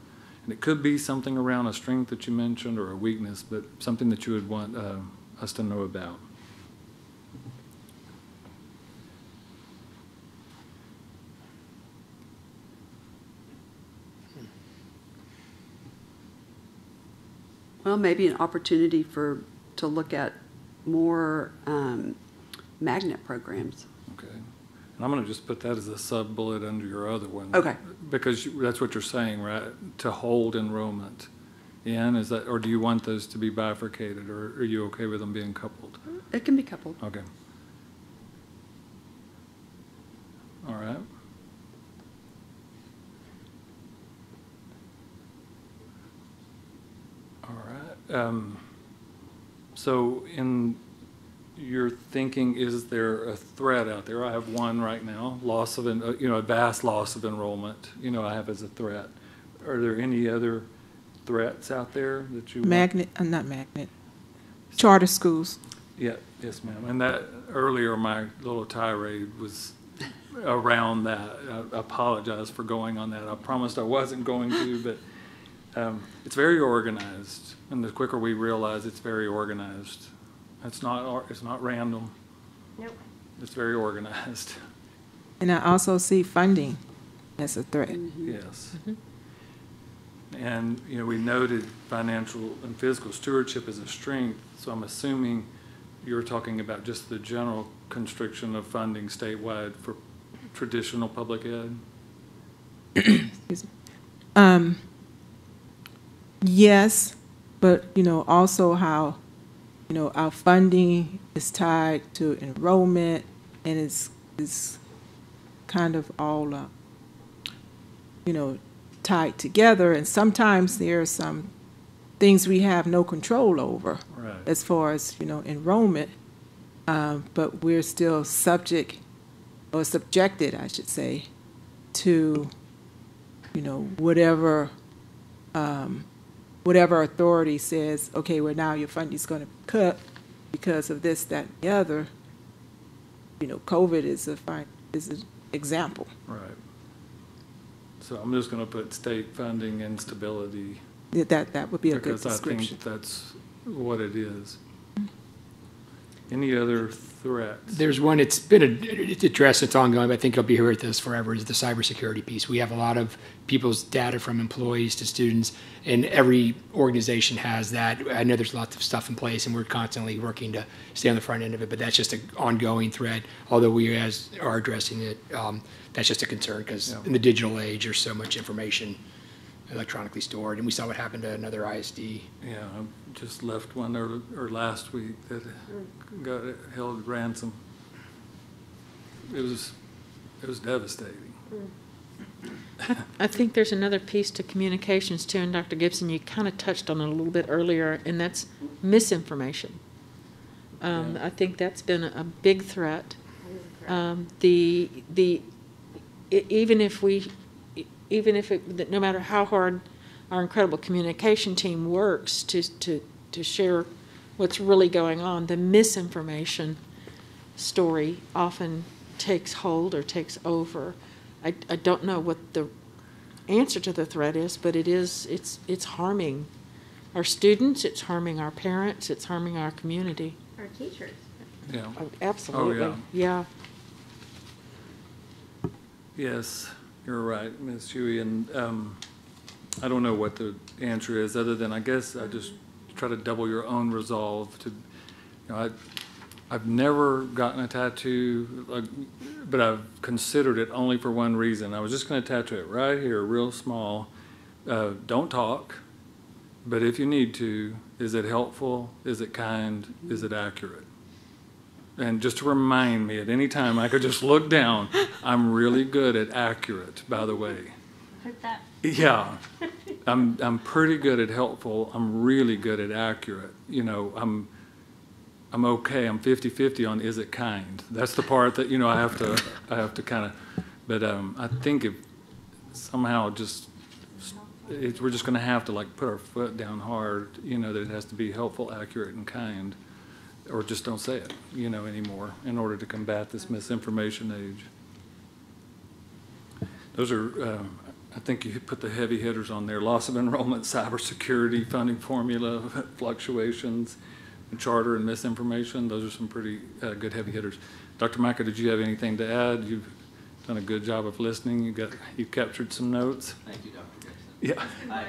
and it could be something around a strength that you mentioned or a weakness, but something that you would want uh, us to know about? Well, maybe an opportunity for, to look at more um, magnet programs. Okay. And I'm going to just put that as a sub-bullet under your other one. Okay. Because that's what you're saying, right? To hold enrollment in? Is that, or do you want those to be bifurcated, or are you okay with them being coupled? It can be coupled. Okay. All right. All right. Um, so in your thinking, is there a threat out there? I have one right now, loss of, en- uh, you know, a vast loss of enrollment, you know, I have as a threat. Are there any other threats out there that you? want- Magnet, uh, not magnet, charter schools. Yeah, yes, ma'am. And that, earlier, my little tirade was around that. I apologize for going on that. I promised I wasn't going to, but um, it's very organized. And the quicker we realize it's very organized, it's not, it's not random. Nope. It's very organized, And I also see funding as a threat. yes. And, you know, we noted financial and physical stewardship as a strength, so I'm assuming you're talking about just the general constriction of funding statewide for traditional public ed? Excuse me. Um, yes, but, you know, also how, you know, our funding is tied to enrollment and it's, it's kind of all, you know, tied together. And sometimes there are some things we have no control over Right. as far as, you know, enrollment. Um, but we're still subject, or subjected, I should say, to, you know, whatever, um, whatever authority says, okay, well, now your funding's gonna cut because of this, that, and the other. You know, COVID is a fine, is an example. Right. So I'm just gonna put state funding instability, that- that would be a good description. because I think that's what it is. Any other threats? There's one, it's been, it's addressed, it's ongoing, but I think it'll be here with us forever, is the cybersecurity piece. We have a lot of people's data from employees to students, and every organization has that. I know there's lots of stuff in place, and we're constantly working to stay on the front end of it, but that's just an ongoing threat. Although we as, are addressing it, um, that's just a concern, because Yeah. in the digital age, there's so much information electronically stored, and we saw what happened to another ISD. Yeah, I just left one or, or last week that got held ransom. It was, it was devastating. I think there's another piece to communications too, and Dr. Gibson, you kind of touched on it a little bit earlier, and that's misinformation. Um, Yeah. I think that's been a big threat. Um, the, the, e- even if we, even if it, that no matter how hard our incredible communication team works to, to, to share what's really going on, the misinformation story often takes hold or takes over. I, I don't know what the answer to the threat is, but it is, it's, it's harming our students, it's harming our parents, it's harming our community. Our teachers. Yeah, Oh, oh Absolutely, yeah. yes, you're right, Ms. Hughey, and, um, I don't know what the answer is, other than I guess I just try to double your own resolve to, you know, I, I've never gotten a tattoo, like, but I've considered it only for one reason. I was just gonna tattoo it right here, real small. Uh, don't talk, but if you need to, is it helpful? Is it kind? Is it accurate? And just to remind me at any time, I could just look down. I'm really good at accurate, by the way. Put that, Yeah, I'm, I'm pretty good at helpful. I'm really good at accurate. You know, I'm, I'm okay. I'm 50-50 on is it kind. That's the part that, you know, I have to, I have to kind of, but, um, I think if somehow just, it's, we're just gonna have to like put our foot down hard, you know, that it has to be helpful, accurate, and kind. Or just don't say it, you know, anymore in order to combat this misinformation age. Those are, um, I think you put the heavy hitters on there, loss of enrollment, cybersecurity, funding formula fluctuations, and charter and misinformation. Those are some pretty uh, good heavy hitters. Dr. Maika, did you have anything to add? You've done a good job of listening. You got, you captured some notes? Thank you, Dr. Gibson. Yeah. I,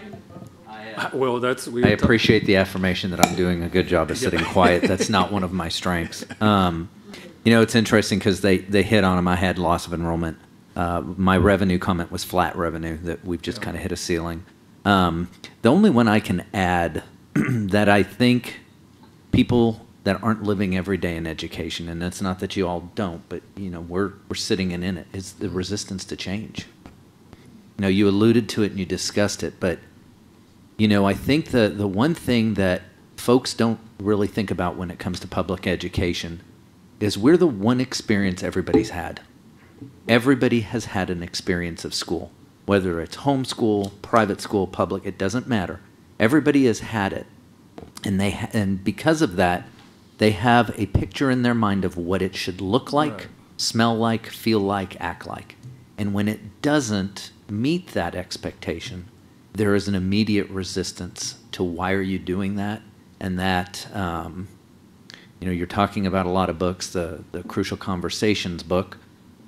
I, Uh, Well, that's, we. I appreciate the affirmation that I'm doing a good job of sitting quiet. That's not one of my strengths. Um, you know, it's interesting because they, they hit on them. I had loss of enrollment. Uh, my revenue comment was flat revenue, that we've just Yeah. kind of hit a ceiling. Um, the only one I can add that I think people that aren't living every day in education, and it's not that you all don't, but you know we're we're sitting in, in it, is the resistance to change. You know, you alluded to it and you discussed it, but you know, I think the the one thing that folks don't really think about when it comes to public education is we're the one experience everybody's had. Everybody has had an experience of school, whether it's homeschool, private school, public, it doesn't matter. Everybody has had it. And they ha- and because of that, they have a picture in their mind of what it should look like, Right. smell like, feel like, act like. And when it doesn't meet that expectation, there is an immediate resistance to why are you doing that? And that, um, you know, you're talking about a lot of books. The the Crucial Conversations book,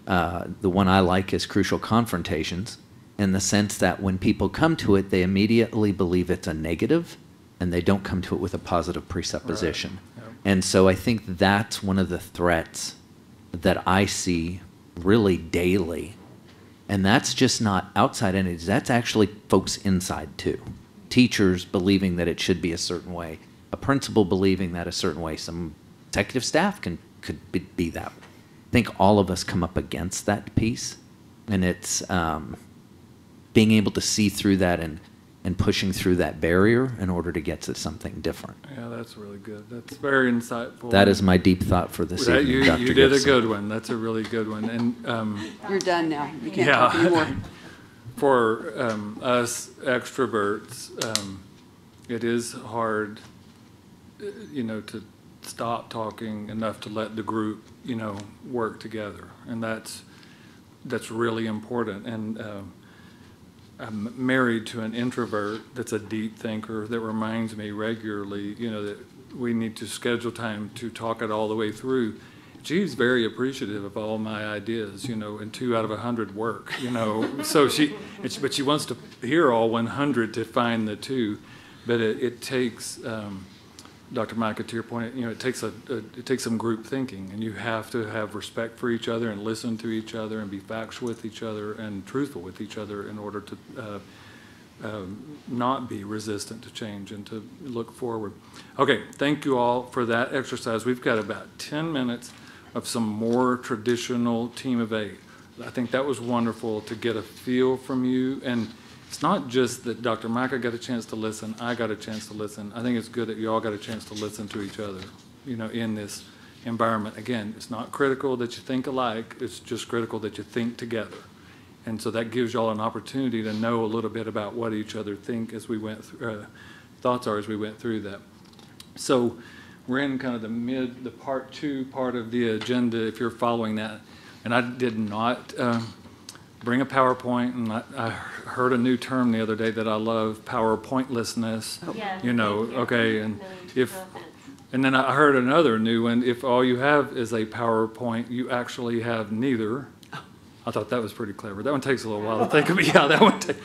uh, the one I like is Crucial Confrontations, in the sense that when people come to it, they immediately believe it's a negative, and they don't come to it with a positive presupposition. Yep. And so I think that's one of the threats that I see really daily. And that's just not outside entities, that's actually folks inside too. Teachers believing that it should be a certain way, a principal believing that a certain way, some executive staff can could be, that. I think all of us come up against that piece, and it's um, being able to see through that and and pushing through that barrier in order to get to something different. Yeah, that's really good. That's very insightful. That is my deep thought for this That- evening, you, Dr. you did a good one. That's a really good one. And um, You're done now. You can't Yeah. talk anymore. for um, us extroverts, um, it is hard, uh, you know, to stop talking enough to let the group, you know, work together, and that's that's really important. And um, I'm married to an introvert that's a deep thinker that reminds me regularly, you know, that we need to schedule time to talk it all the way through. She's very appreciative of all my ideas, you know, and two out of a hundred work, you know. so she, but she wants to hear all 100 to find the two. But it, it takes, um, Dr. Maika, to your point, you know, it takes a, a it takes some group thinking, and you have to have respect for each other and listen to each other and be factual with each other and truthful with each other in order to uh, um, not be resistant to change and to look forward. Okay, thank you all for that exercise. We've got about 10 minutes of some more traditional team of eight. I think that was wonderful to get a feel from you. And it's not just that Dr. Maika got a chance to listen, I got a chance to listen. I think it's good that you all got a chance to listen to each other, you know, in this environment. Again, it's not critical that you think alike, it's just critical that you think together. And so that gives y'all an opportunity to know a little bit about what each other think as we went through, uh, thoughts are as we went through that. So we're in kind of the mid, the part two part of the agenda, if you're following that. And I did not um, bring a PowerPoint, and I, I heard a new term the other day that I love, PowerPointlessness. Yeah, You know, thank you. okay, and No, if, no and then I heard another new one, if all you have is a PowerPoint, you actually have neither. I thought that was pretty clever. That one takes a little while to think of, yeah, that one takes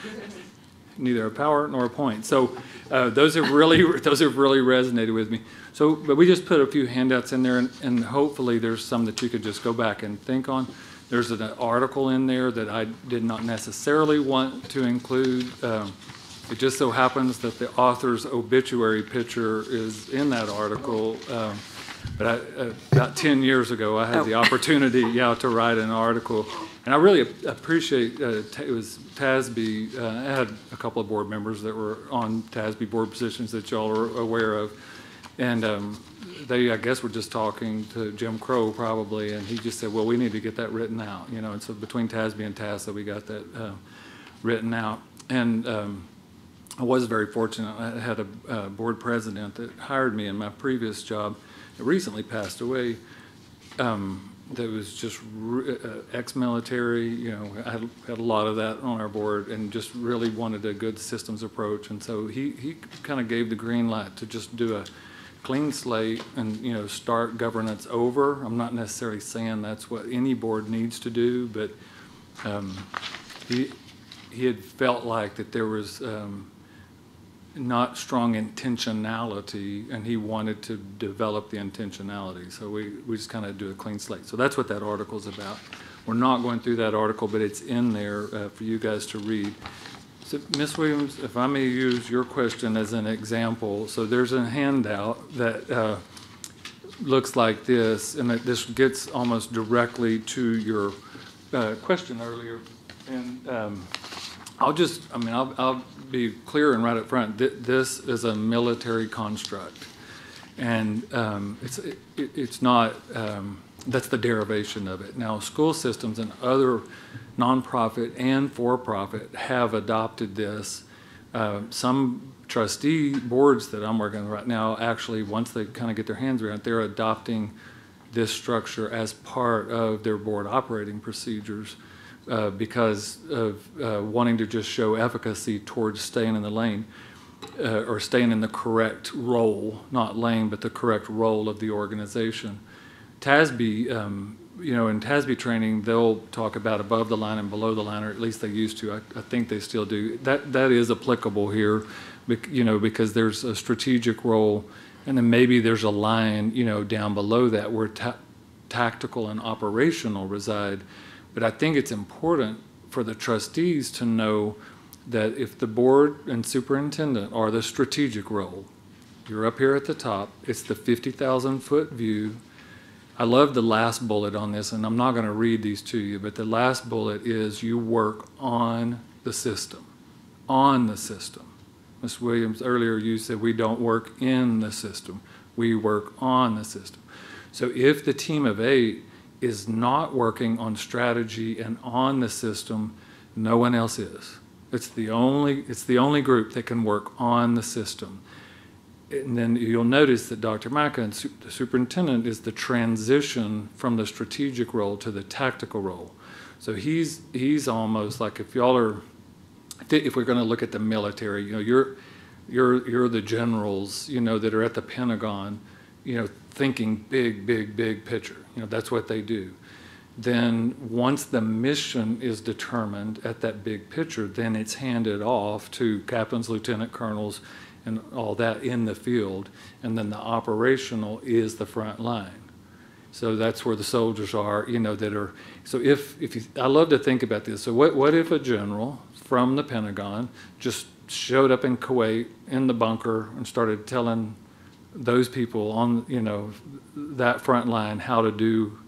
neither a power nor a point. So uh, those have really those have really resonated with me. So, but we just put a few handouts in there, and, and hopefully there's some that you could just go back and think on. There's an article in there that I did not necessarily want to include. Um, it just so happens that the author's obituary picture is in that article. Um, but I, uh, about 10 years ago, I had the opportunity, yeah, to write an article. And I really appreciate, uh, it was TASB, uh, I had a couple of board members that were on TASB board positions that y'all are aware of. And um, they, I guess, were just talking to Jim Crow probably, and he just said, well, we need to get that written out, you know, and so between TASB and TASA, we got that uh, written out. And um, I was very fortunate. I had a uh, board president that hired me in my previous job that recently passed away. Um, that was just uh, ex-military. You know, I had, had a lot of that on our board, and just really wanted a good systems approach. And so he he kind of gave the green light to just do a clean slate and you know start governance over. I'm not necessarily saying that's what any board needs to do, but um, he he had felt like that there was um, not strong intentionality, and he wanted to develop the intentionality. So we, we just kind of do a clean slate. So that's what that article is about. We're not going through that article, but it's in there uh, for you guys to read. So, Ms. Williams, if I may use your question as an example, so there's a handout that uh, looks like this, and that this gets almost directly to your uh, question earlier. And um, I'll just, I mean, I'll, I'll be clear and right up front, Th- this is a military construct. And um, it's, it, it's not, um, that's the derivation of it. Now, school systems and other nonprofit and for-profit have adopted this. Uh, Some trustee boards that I'm working with right now, actually, once they kind of get their hands around it, they're adopting this structure as part of their board operating procedures uh, because of uh, wanting to just show efficacy towards staying in the lane uh, or staying in the correct role, not lane, but the correct role of the organization. TASB, um, you know, in TASB training, they'll talk about above the line and below the line, or at least they used to. I, I think they still do. That that is applicable here, you know, because there's a strategic role, and then maybe there's a line, you know, down below that where ta- tactical and operational reside. But I think it's important for the trustees to know that if the board and superintendent are the strategic role, you're up here at the top, it's the 50,000 foot view. I love the last bullet on this, and I'm not going to read these to you, but the last bullet is you work on the system. On the system. Ms. Williams, earlier you said we don't work in the system, we work on the system. So if the team of eight is not working on strategy and on the system, no one else is. It's the only, it's the only group that can work on the system. And then you'll notice that Dr. Maika and the superintendent is the transition from the strategic role to the tactical role. So he's, he's almost like if y'all are, if we're going to look at the military, you know, you're, you're, you're the generals, you know, that are at the Pentagon, you know, thinking big, big, big picture. You know, that's what they do then once the mission is determined at that big picture, then it's handed off to captains, lieutenant colonels, and all that in the field. And then the operational is the front line. So that's where the soldiers are, you know, that are. So if, if you, I love to think about this. So what, what if a general from the Pentagon just showed up in Kuwait in the bunker and started telling those people on, you know, that front line how to do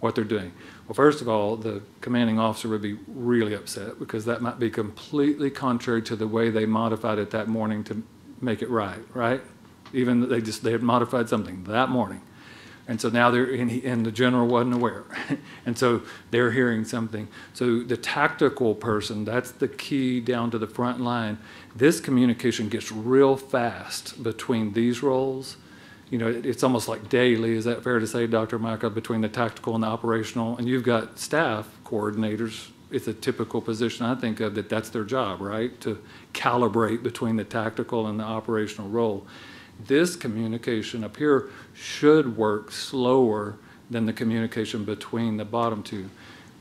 what they're doing? Well, first of all, the commanding officer would be really upset because that might be completely contrary to the way they modified it that morning to make it right, right? Even they just they had modified something that morning, and so now they're and, he, and the general wasn't aware, and so they're hearing something. So the tactical person, that's the key down to the front line. This communication gets real fast between these roles you know, it- it's almost like daily, is that fair to say, Dr. Maika, between the tactical and the operational? And you've got staff coordinators, it's a typical position I think of, that that's their job, right? To calibrate between the tactical and the operational role. This communication up here should work slower than the communication between the bottom two.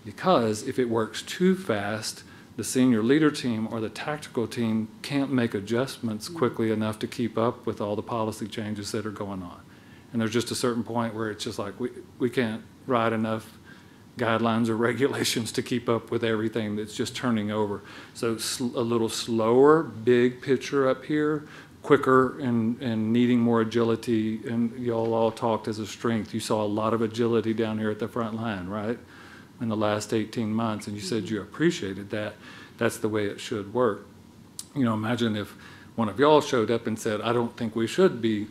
Because if it works too fast, the senior leader team or the tactical team can't make adjustments quickly enough to keep up with all the policy changes that are going on. And there's just a certain point where it's just like, we, we can't ride enough guidelines or regulations to keep up with everything that's just turning over. So sl- a little slower, big picture up here, quicker and, and needing more agility. And y'all all talked as a strength. You saw a lot of agility down here at the front line, right? In the last 18 months, and you said mm-hmm. you appreciated that. That's the way it should work. You know, imagine if one of y'all showed up and said, I don't think we should be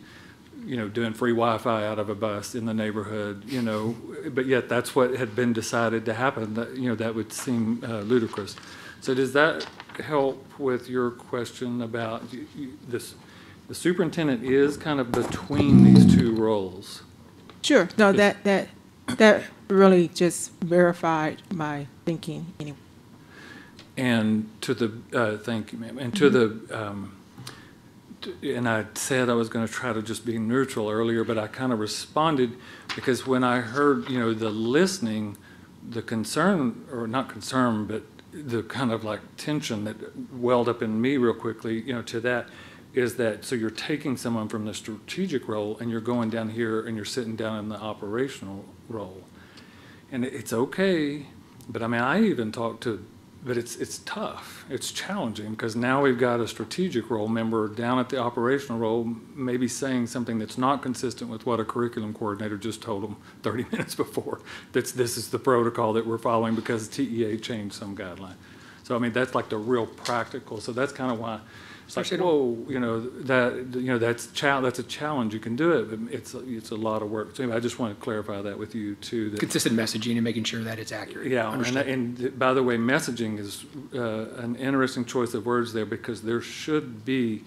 you know, doing free Wi-Fi out of a bus in the neighborhood, you know, but yet that's what had been decided to happen. That you know, that would seem uh, ludicrous. So does that help with your question about you, you, this? The superintendent is kind of between these two roles. Sure, no, that, that, that really just verified my thinking anyway. And to the, uh, thank you, ma'am, and to the, um, t- and I said I was going to try to just be neutral earlier, but I kind of responded because when I heard, you know, the listening, the concern, or not concern, but the kind of like tension that welled up in me real quickly, you know, to that is that so you're taking someone from the strategic role and you're going down here and you're sitting down in the operational role. And it's okay, but I mean, I even talked to but it's, it's tough. It's challenging because now we've got a strategic role member down at the operational role, maybe saying something that's not consistent with what a curriculum coordinator just told them 30 minutes before. That's, this is the protocol that we're following because TEA changed some guideline. So, I mean, that's like the real practical. So that's kind of why it's like, whoa, you know, that, you know, that's that's a challenge. You can do it, but it's, it's a lot of work. So anyway, I just want to clarify that with you too. that- Consistent messaging and making sure that it's accurate. yeah, and, and by the way, messaging is uh, an interesting choice of words there because there should be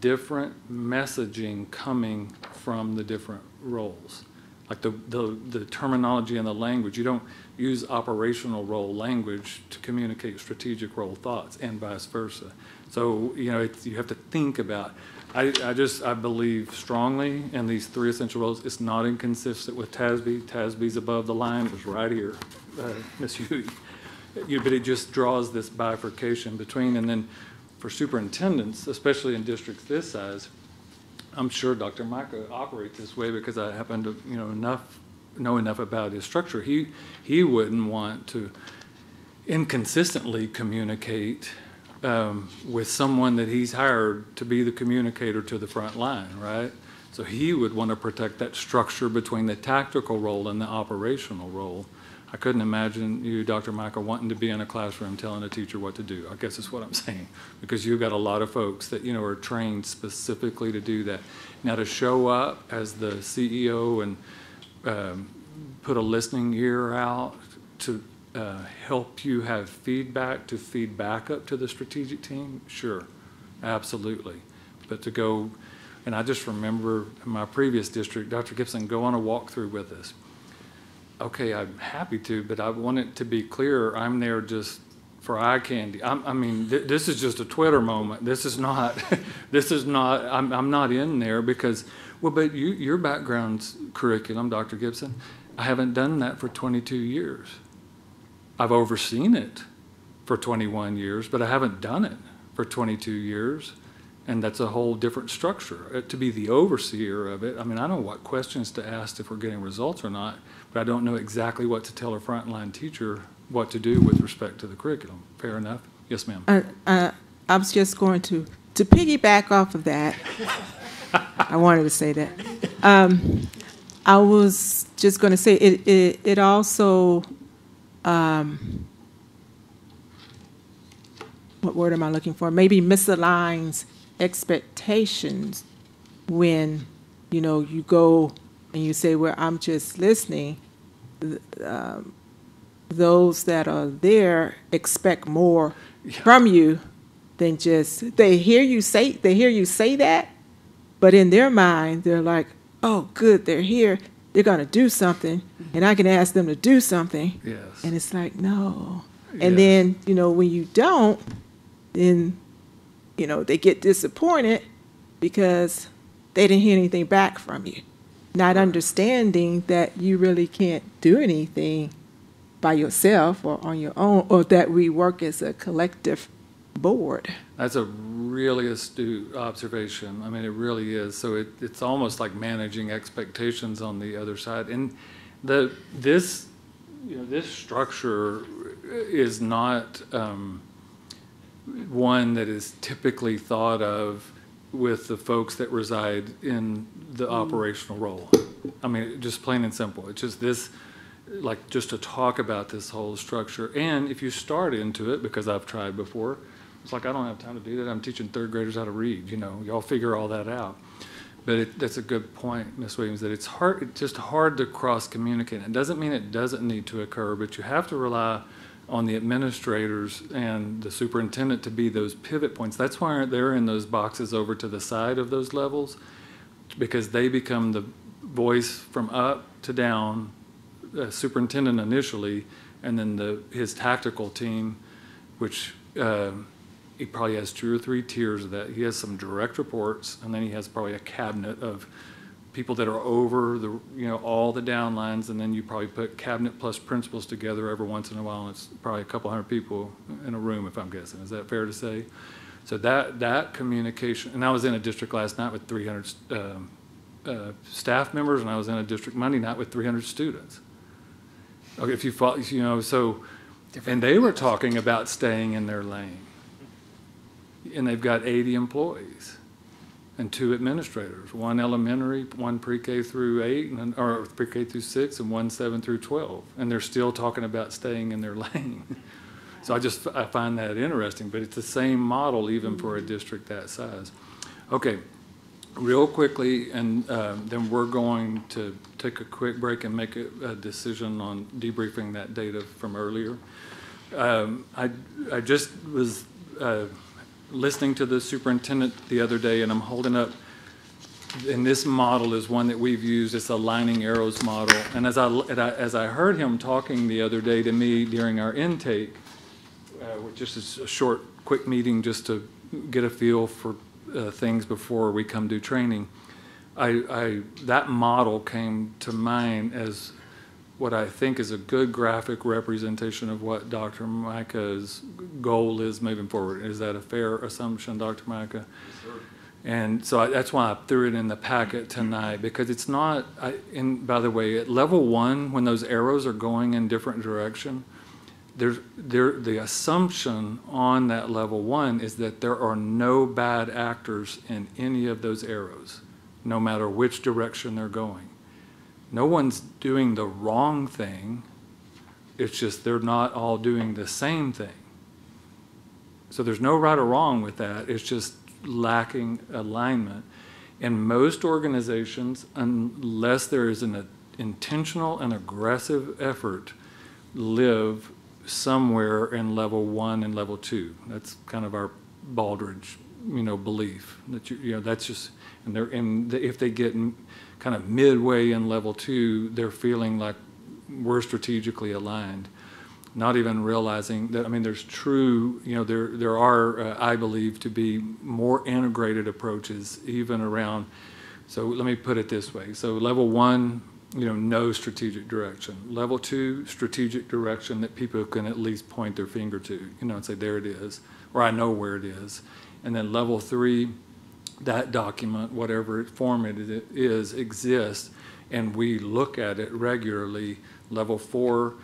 different messaging coming from the different roles. Like the, the, the terminology and the language, you don't use operational role language to communicate strategic role thoughts and vice versa. So, you know, it's, you have to think about, I, I just, I believe strongly in these three essential roles. It's not inconsistent with TASB. TASB's above the line, it was right here, uh, Ms. Hughey. You, but it just draws this bifurcation between, and then for superintendents, especially in districts this size, I'm sure Dr. Maika operates this way because I happen to, you know, enough, know enough about his structure. He, he wouldn't want to inconsistently communicate um, with someone that he's hired to be the communicator to the front line, right? So he would want to protect that structure between the tactical role and the operational role. I couldn't imagine you, Dr. Maika, wanting to be in a classroom telling a teacher what to do. I guess that's what I'm saying, because you've got a lot of folks that you know are trained specifically to do that. Now to show up as the CEO and um, put a listening ear out to uh, help you have feedback to feed back up to the strategic team, sure, absolutely. But to go, and I just remember in my previous district, Dr. Gibson, go on a walkthrough with us okay, I'm happy to, but I want it to be clear, I'm there just for eye candy. I'm, I mean, th- this is just a Twitter moment. This is not, this is not, I'm, I'm not in there because, well, but you, your background's curriculum, Dr. Gibson, I haven't done that for 22 years. I've overseen it for 21 years, but I haven't done it for 22 years. And that's a whole different structure. Uh, To be the overseer of it, I mean, I know what questions to ask if we're getting results or not, but I don't know exactly what to tell a frontline teacher what to do with respect to the curriculum. Fair enough? Yes, ma'am. Uh, uh, I was just going to, to piggyback off of that, I wanted to say that. Um, I was just going to say, it, it, it also, um, what word am I looking for? Maybe misaligns expectations when, you know, you go and you say, well, I'm just listening. um, Those that are there expect more from you than just, they hear you say, they hear you say that, but in their mind, they're like, oh, good, they're here. They're going to do something, mm-hmm. and I can ask them to do something. Yes. And it's like, no. Yes. And then, you know, when you don't, then, you know, they get disappointed because they didn't hear anything back from you. Not understanding that you really can't do anything by yourself or on your own, or that we work as a collective board. That's a really astute observation. I mean, it really is. So it, it's almost like managing expectations on the other side. And the this you know this structure is not um, one that is typically thought of with the folks that reside in the operational role. I mean, just plain and simple. It's just this, like, just to talk about this whole structure. And if you start into it, because I've tried before, it's like, I don't have time to do that. I'm teaching third graders how to read, you know, y'all figure all that out. But it, that's a good point, Ms. Williams, that it's hard, it's just hard to cross communicate. It doesn't mean it doesn't need to occur, but you have to rely on the administrators and the superintendent to be those pivot points. That's why they're in those boxes over to the side of those levels, because they become the voice from up to down, uh, superintendent initially, and then the, his tactical team, which um, he probably has two or three tiers of that. He has some direct reports, and then he has probably a cabinet of people that are over the, you know, all the downlines, and then you probably put cabinet plus principals together every once in a while, and it's probably a couple hundred people in a room, if I'm guessing. Is that fair to say? So that, that communication, and I was in a district last night with 300 um, uh, staff members, and I was in a district Monday night with 300 students. Okay, if you follow, you know, so And they were talking about staying in their lane. And they've got 80 employees and two administrators, one elementary, one pre-K through eight, and, or pre-K through six, and one seven through 12. And they're still talking about staying in their lane. So I just, I find that interesting, but it's the same model even for a district that size. Okay, real quickly, and um, then we're going to take a quick break and make a, a decision on debriefing that data from earlier. Um, I, I just was uh, listening to the superintendent the other day, and I'm holding up, and this model is one that we've used, it's a lining arrows model. And as I, as I heard him talking the other day to me during our intake, uh, which just is a short, quick meeting just to get a feel for uh, things before we come do training. I, I, that model came to mind as what I think is a good graphic representation of what Dr. Maika's goal is moving forward. Is that a fair assumption, Dr. Micah? And so I, that's why I threw it in the packet tonight because it's not. I, and by the way, at level one, when those arrows are going in different direction, there's there the assumption on that level one is that there are no bad actors in any of those arrows, no matter which direction they're going. No one's doing the wrong thing. It's just they're not all doing the same thing. So there's no right or wrong with that. It's just lacking alignment. And most organizations, unless there is an intentional and aggressive effort, live somewhere in level one and level two. That's kind of our Baldrige, you know, belief that you, you know, that's just, and they're, and if they get kind of midway in level two, they're feeling like we're strategically aligned. Not even realizing that, I mean, there's true, you know, there, there are, uh, I believe, to be more integrated approaches even around, so let me put it this way. So level one, you know, no strategic direction. Level two, strategic direction that people can at least point their finger to, you know, and say, there it is, or I know where it is. And then level three, that document, whatever format it is, exists, and we look at it regularly. Level four,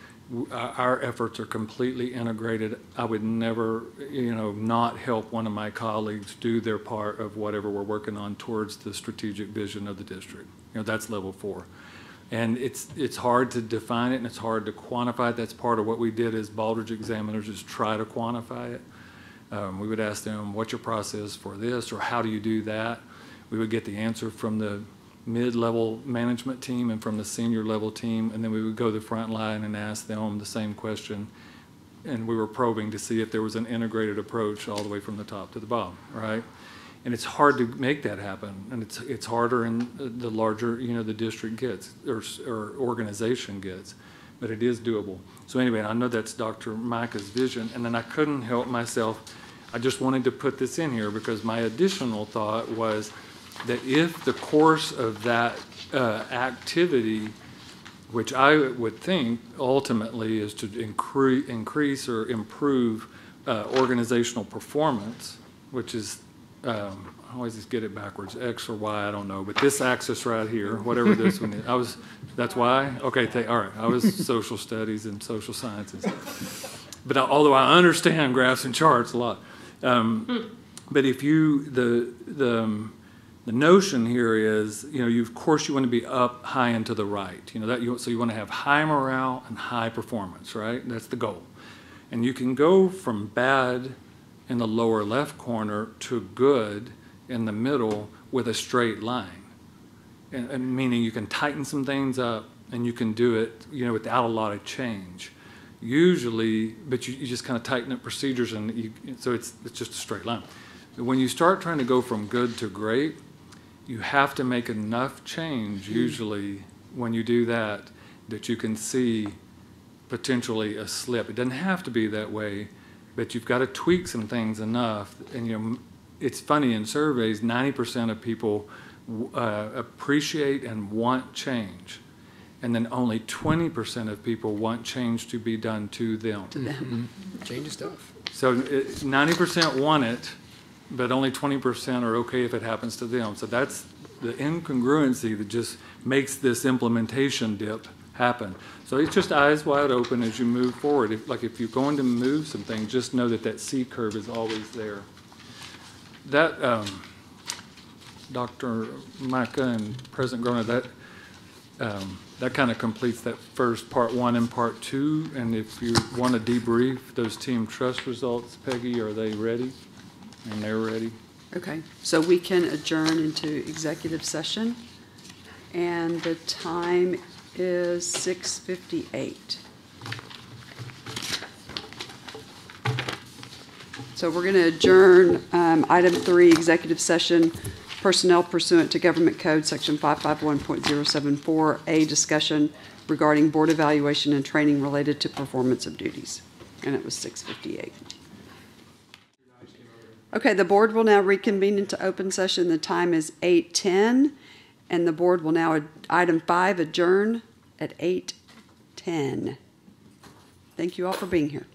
our uh, our efforts are completely integrated. I would never, you know, not help one of my colleagues do their part of whatever we're working on towards the strategic vision of the district. You know, that's level four. And it's, it's hard to define it and it's hard to quantify it. That's part of what we did as Baldrige examiners is try to quantify it. Um, we would ask them, what's your process for this or how do you do that? We would get the answer from the mid-level management team and from the senior level team, and then we would go to the front line and ask them the same question. And we were probing to see if there was an integrated approach all the way from the top to the bottom, right? And it's hard to make that happen, and it's, it's harder in the larger, you know, the district gets, or, or organization gets, but it is doable. So anyway, I know that's Dr. Maika's vision, and then I couldn't help myself. I just wanted to put this in here because my additional thought was that if the course of that uh, activity, which I would think ultimately is to incre- increase or improve uh, organizational performance, which is um, I always just get it backwards, X or Y, I don't know, but this axis right here, whatever this one is, I was, that's why? Okay, th- all right, I was social studies and social sciences. But I- although I understand graphs and charts a lot, um, but if you, the, the, um, the notion here is, you know, you, of course you want to be up high and to the right, you know, that you, so you want to have high morale and high performance, right? That's the goal. And you can go from bad in the lower left corner to good in the middle with a straight line. And, and meaning you can tighten some things up and you can do it, you know, without a lot of change. Usually, but you, you just kind of tighten up procedures and you, so it's, it's just a straight line. When you start trying to go from good to great, you have to make enough change usually when you do that that you can see potentially a slip. It doesn't have to be that way, but you've got to tweak some things enough. And you know, it's funny in surveys, 90% of people uh, appreciate and want change, and then only 20% of people want change to be done to them. to them. Change of stuff. So it- 90% want it, but only 20% are okay if it happens to them. So that's the incongruency that just makes this implementation dip happen. So it's just eyes wide open as you move forward. If, like if you're going to move something, just know that that C curve is always there. That, um, Dr. Maika and President Grona, that, um, that kind of completes that first part one and part two. And if you want to debrief those team trust results, Peggy, are they ready? And they're ready? Okay, so we can adjourn into executive session, and the time is six fifty-eight. So we're gonna adjourn, um, item three, executive session, personnel pursuant to Government Code, section five-five-one point zero-seven-four, A, discussion regarding board evaluation and training related to performance of duties, and it was six fifty-eight. Okay, the board will now reconvene into open session. The time is eight ten, and the board will now, item five, adjourn at eight ten. Thank you all for being here.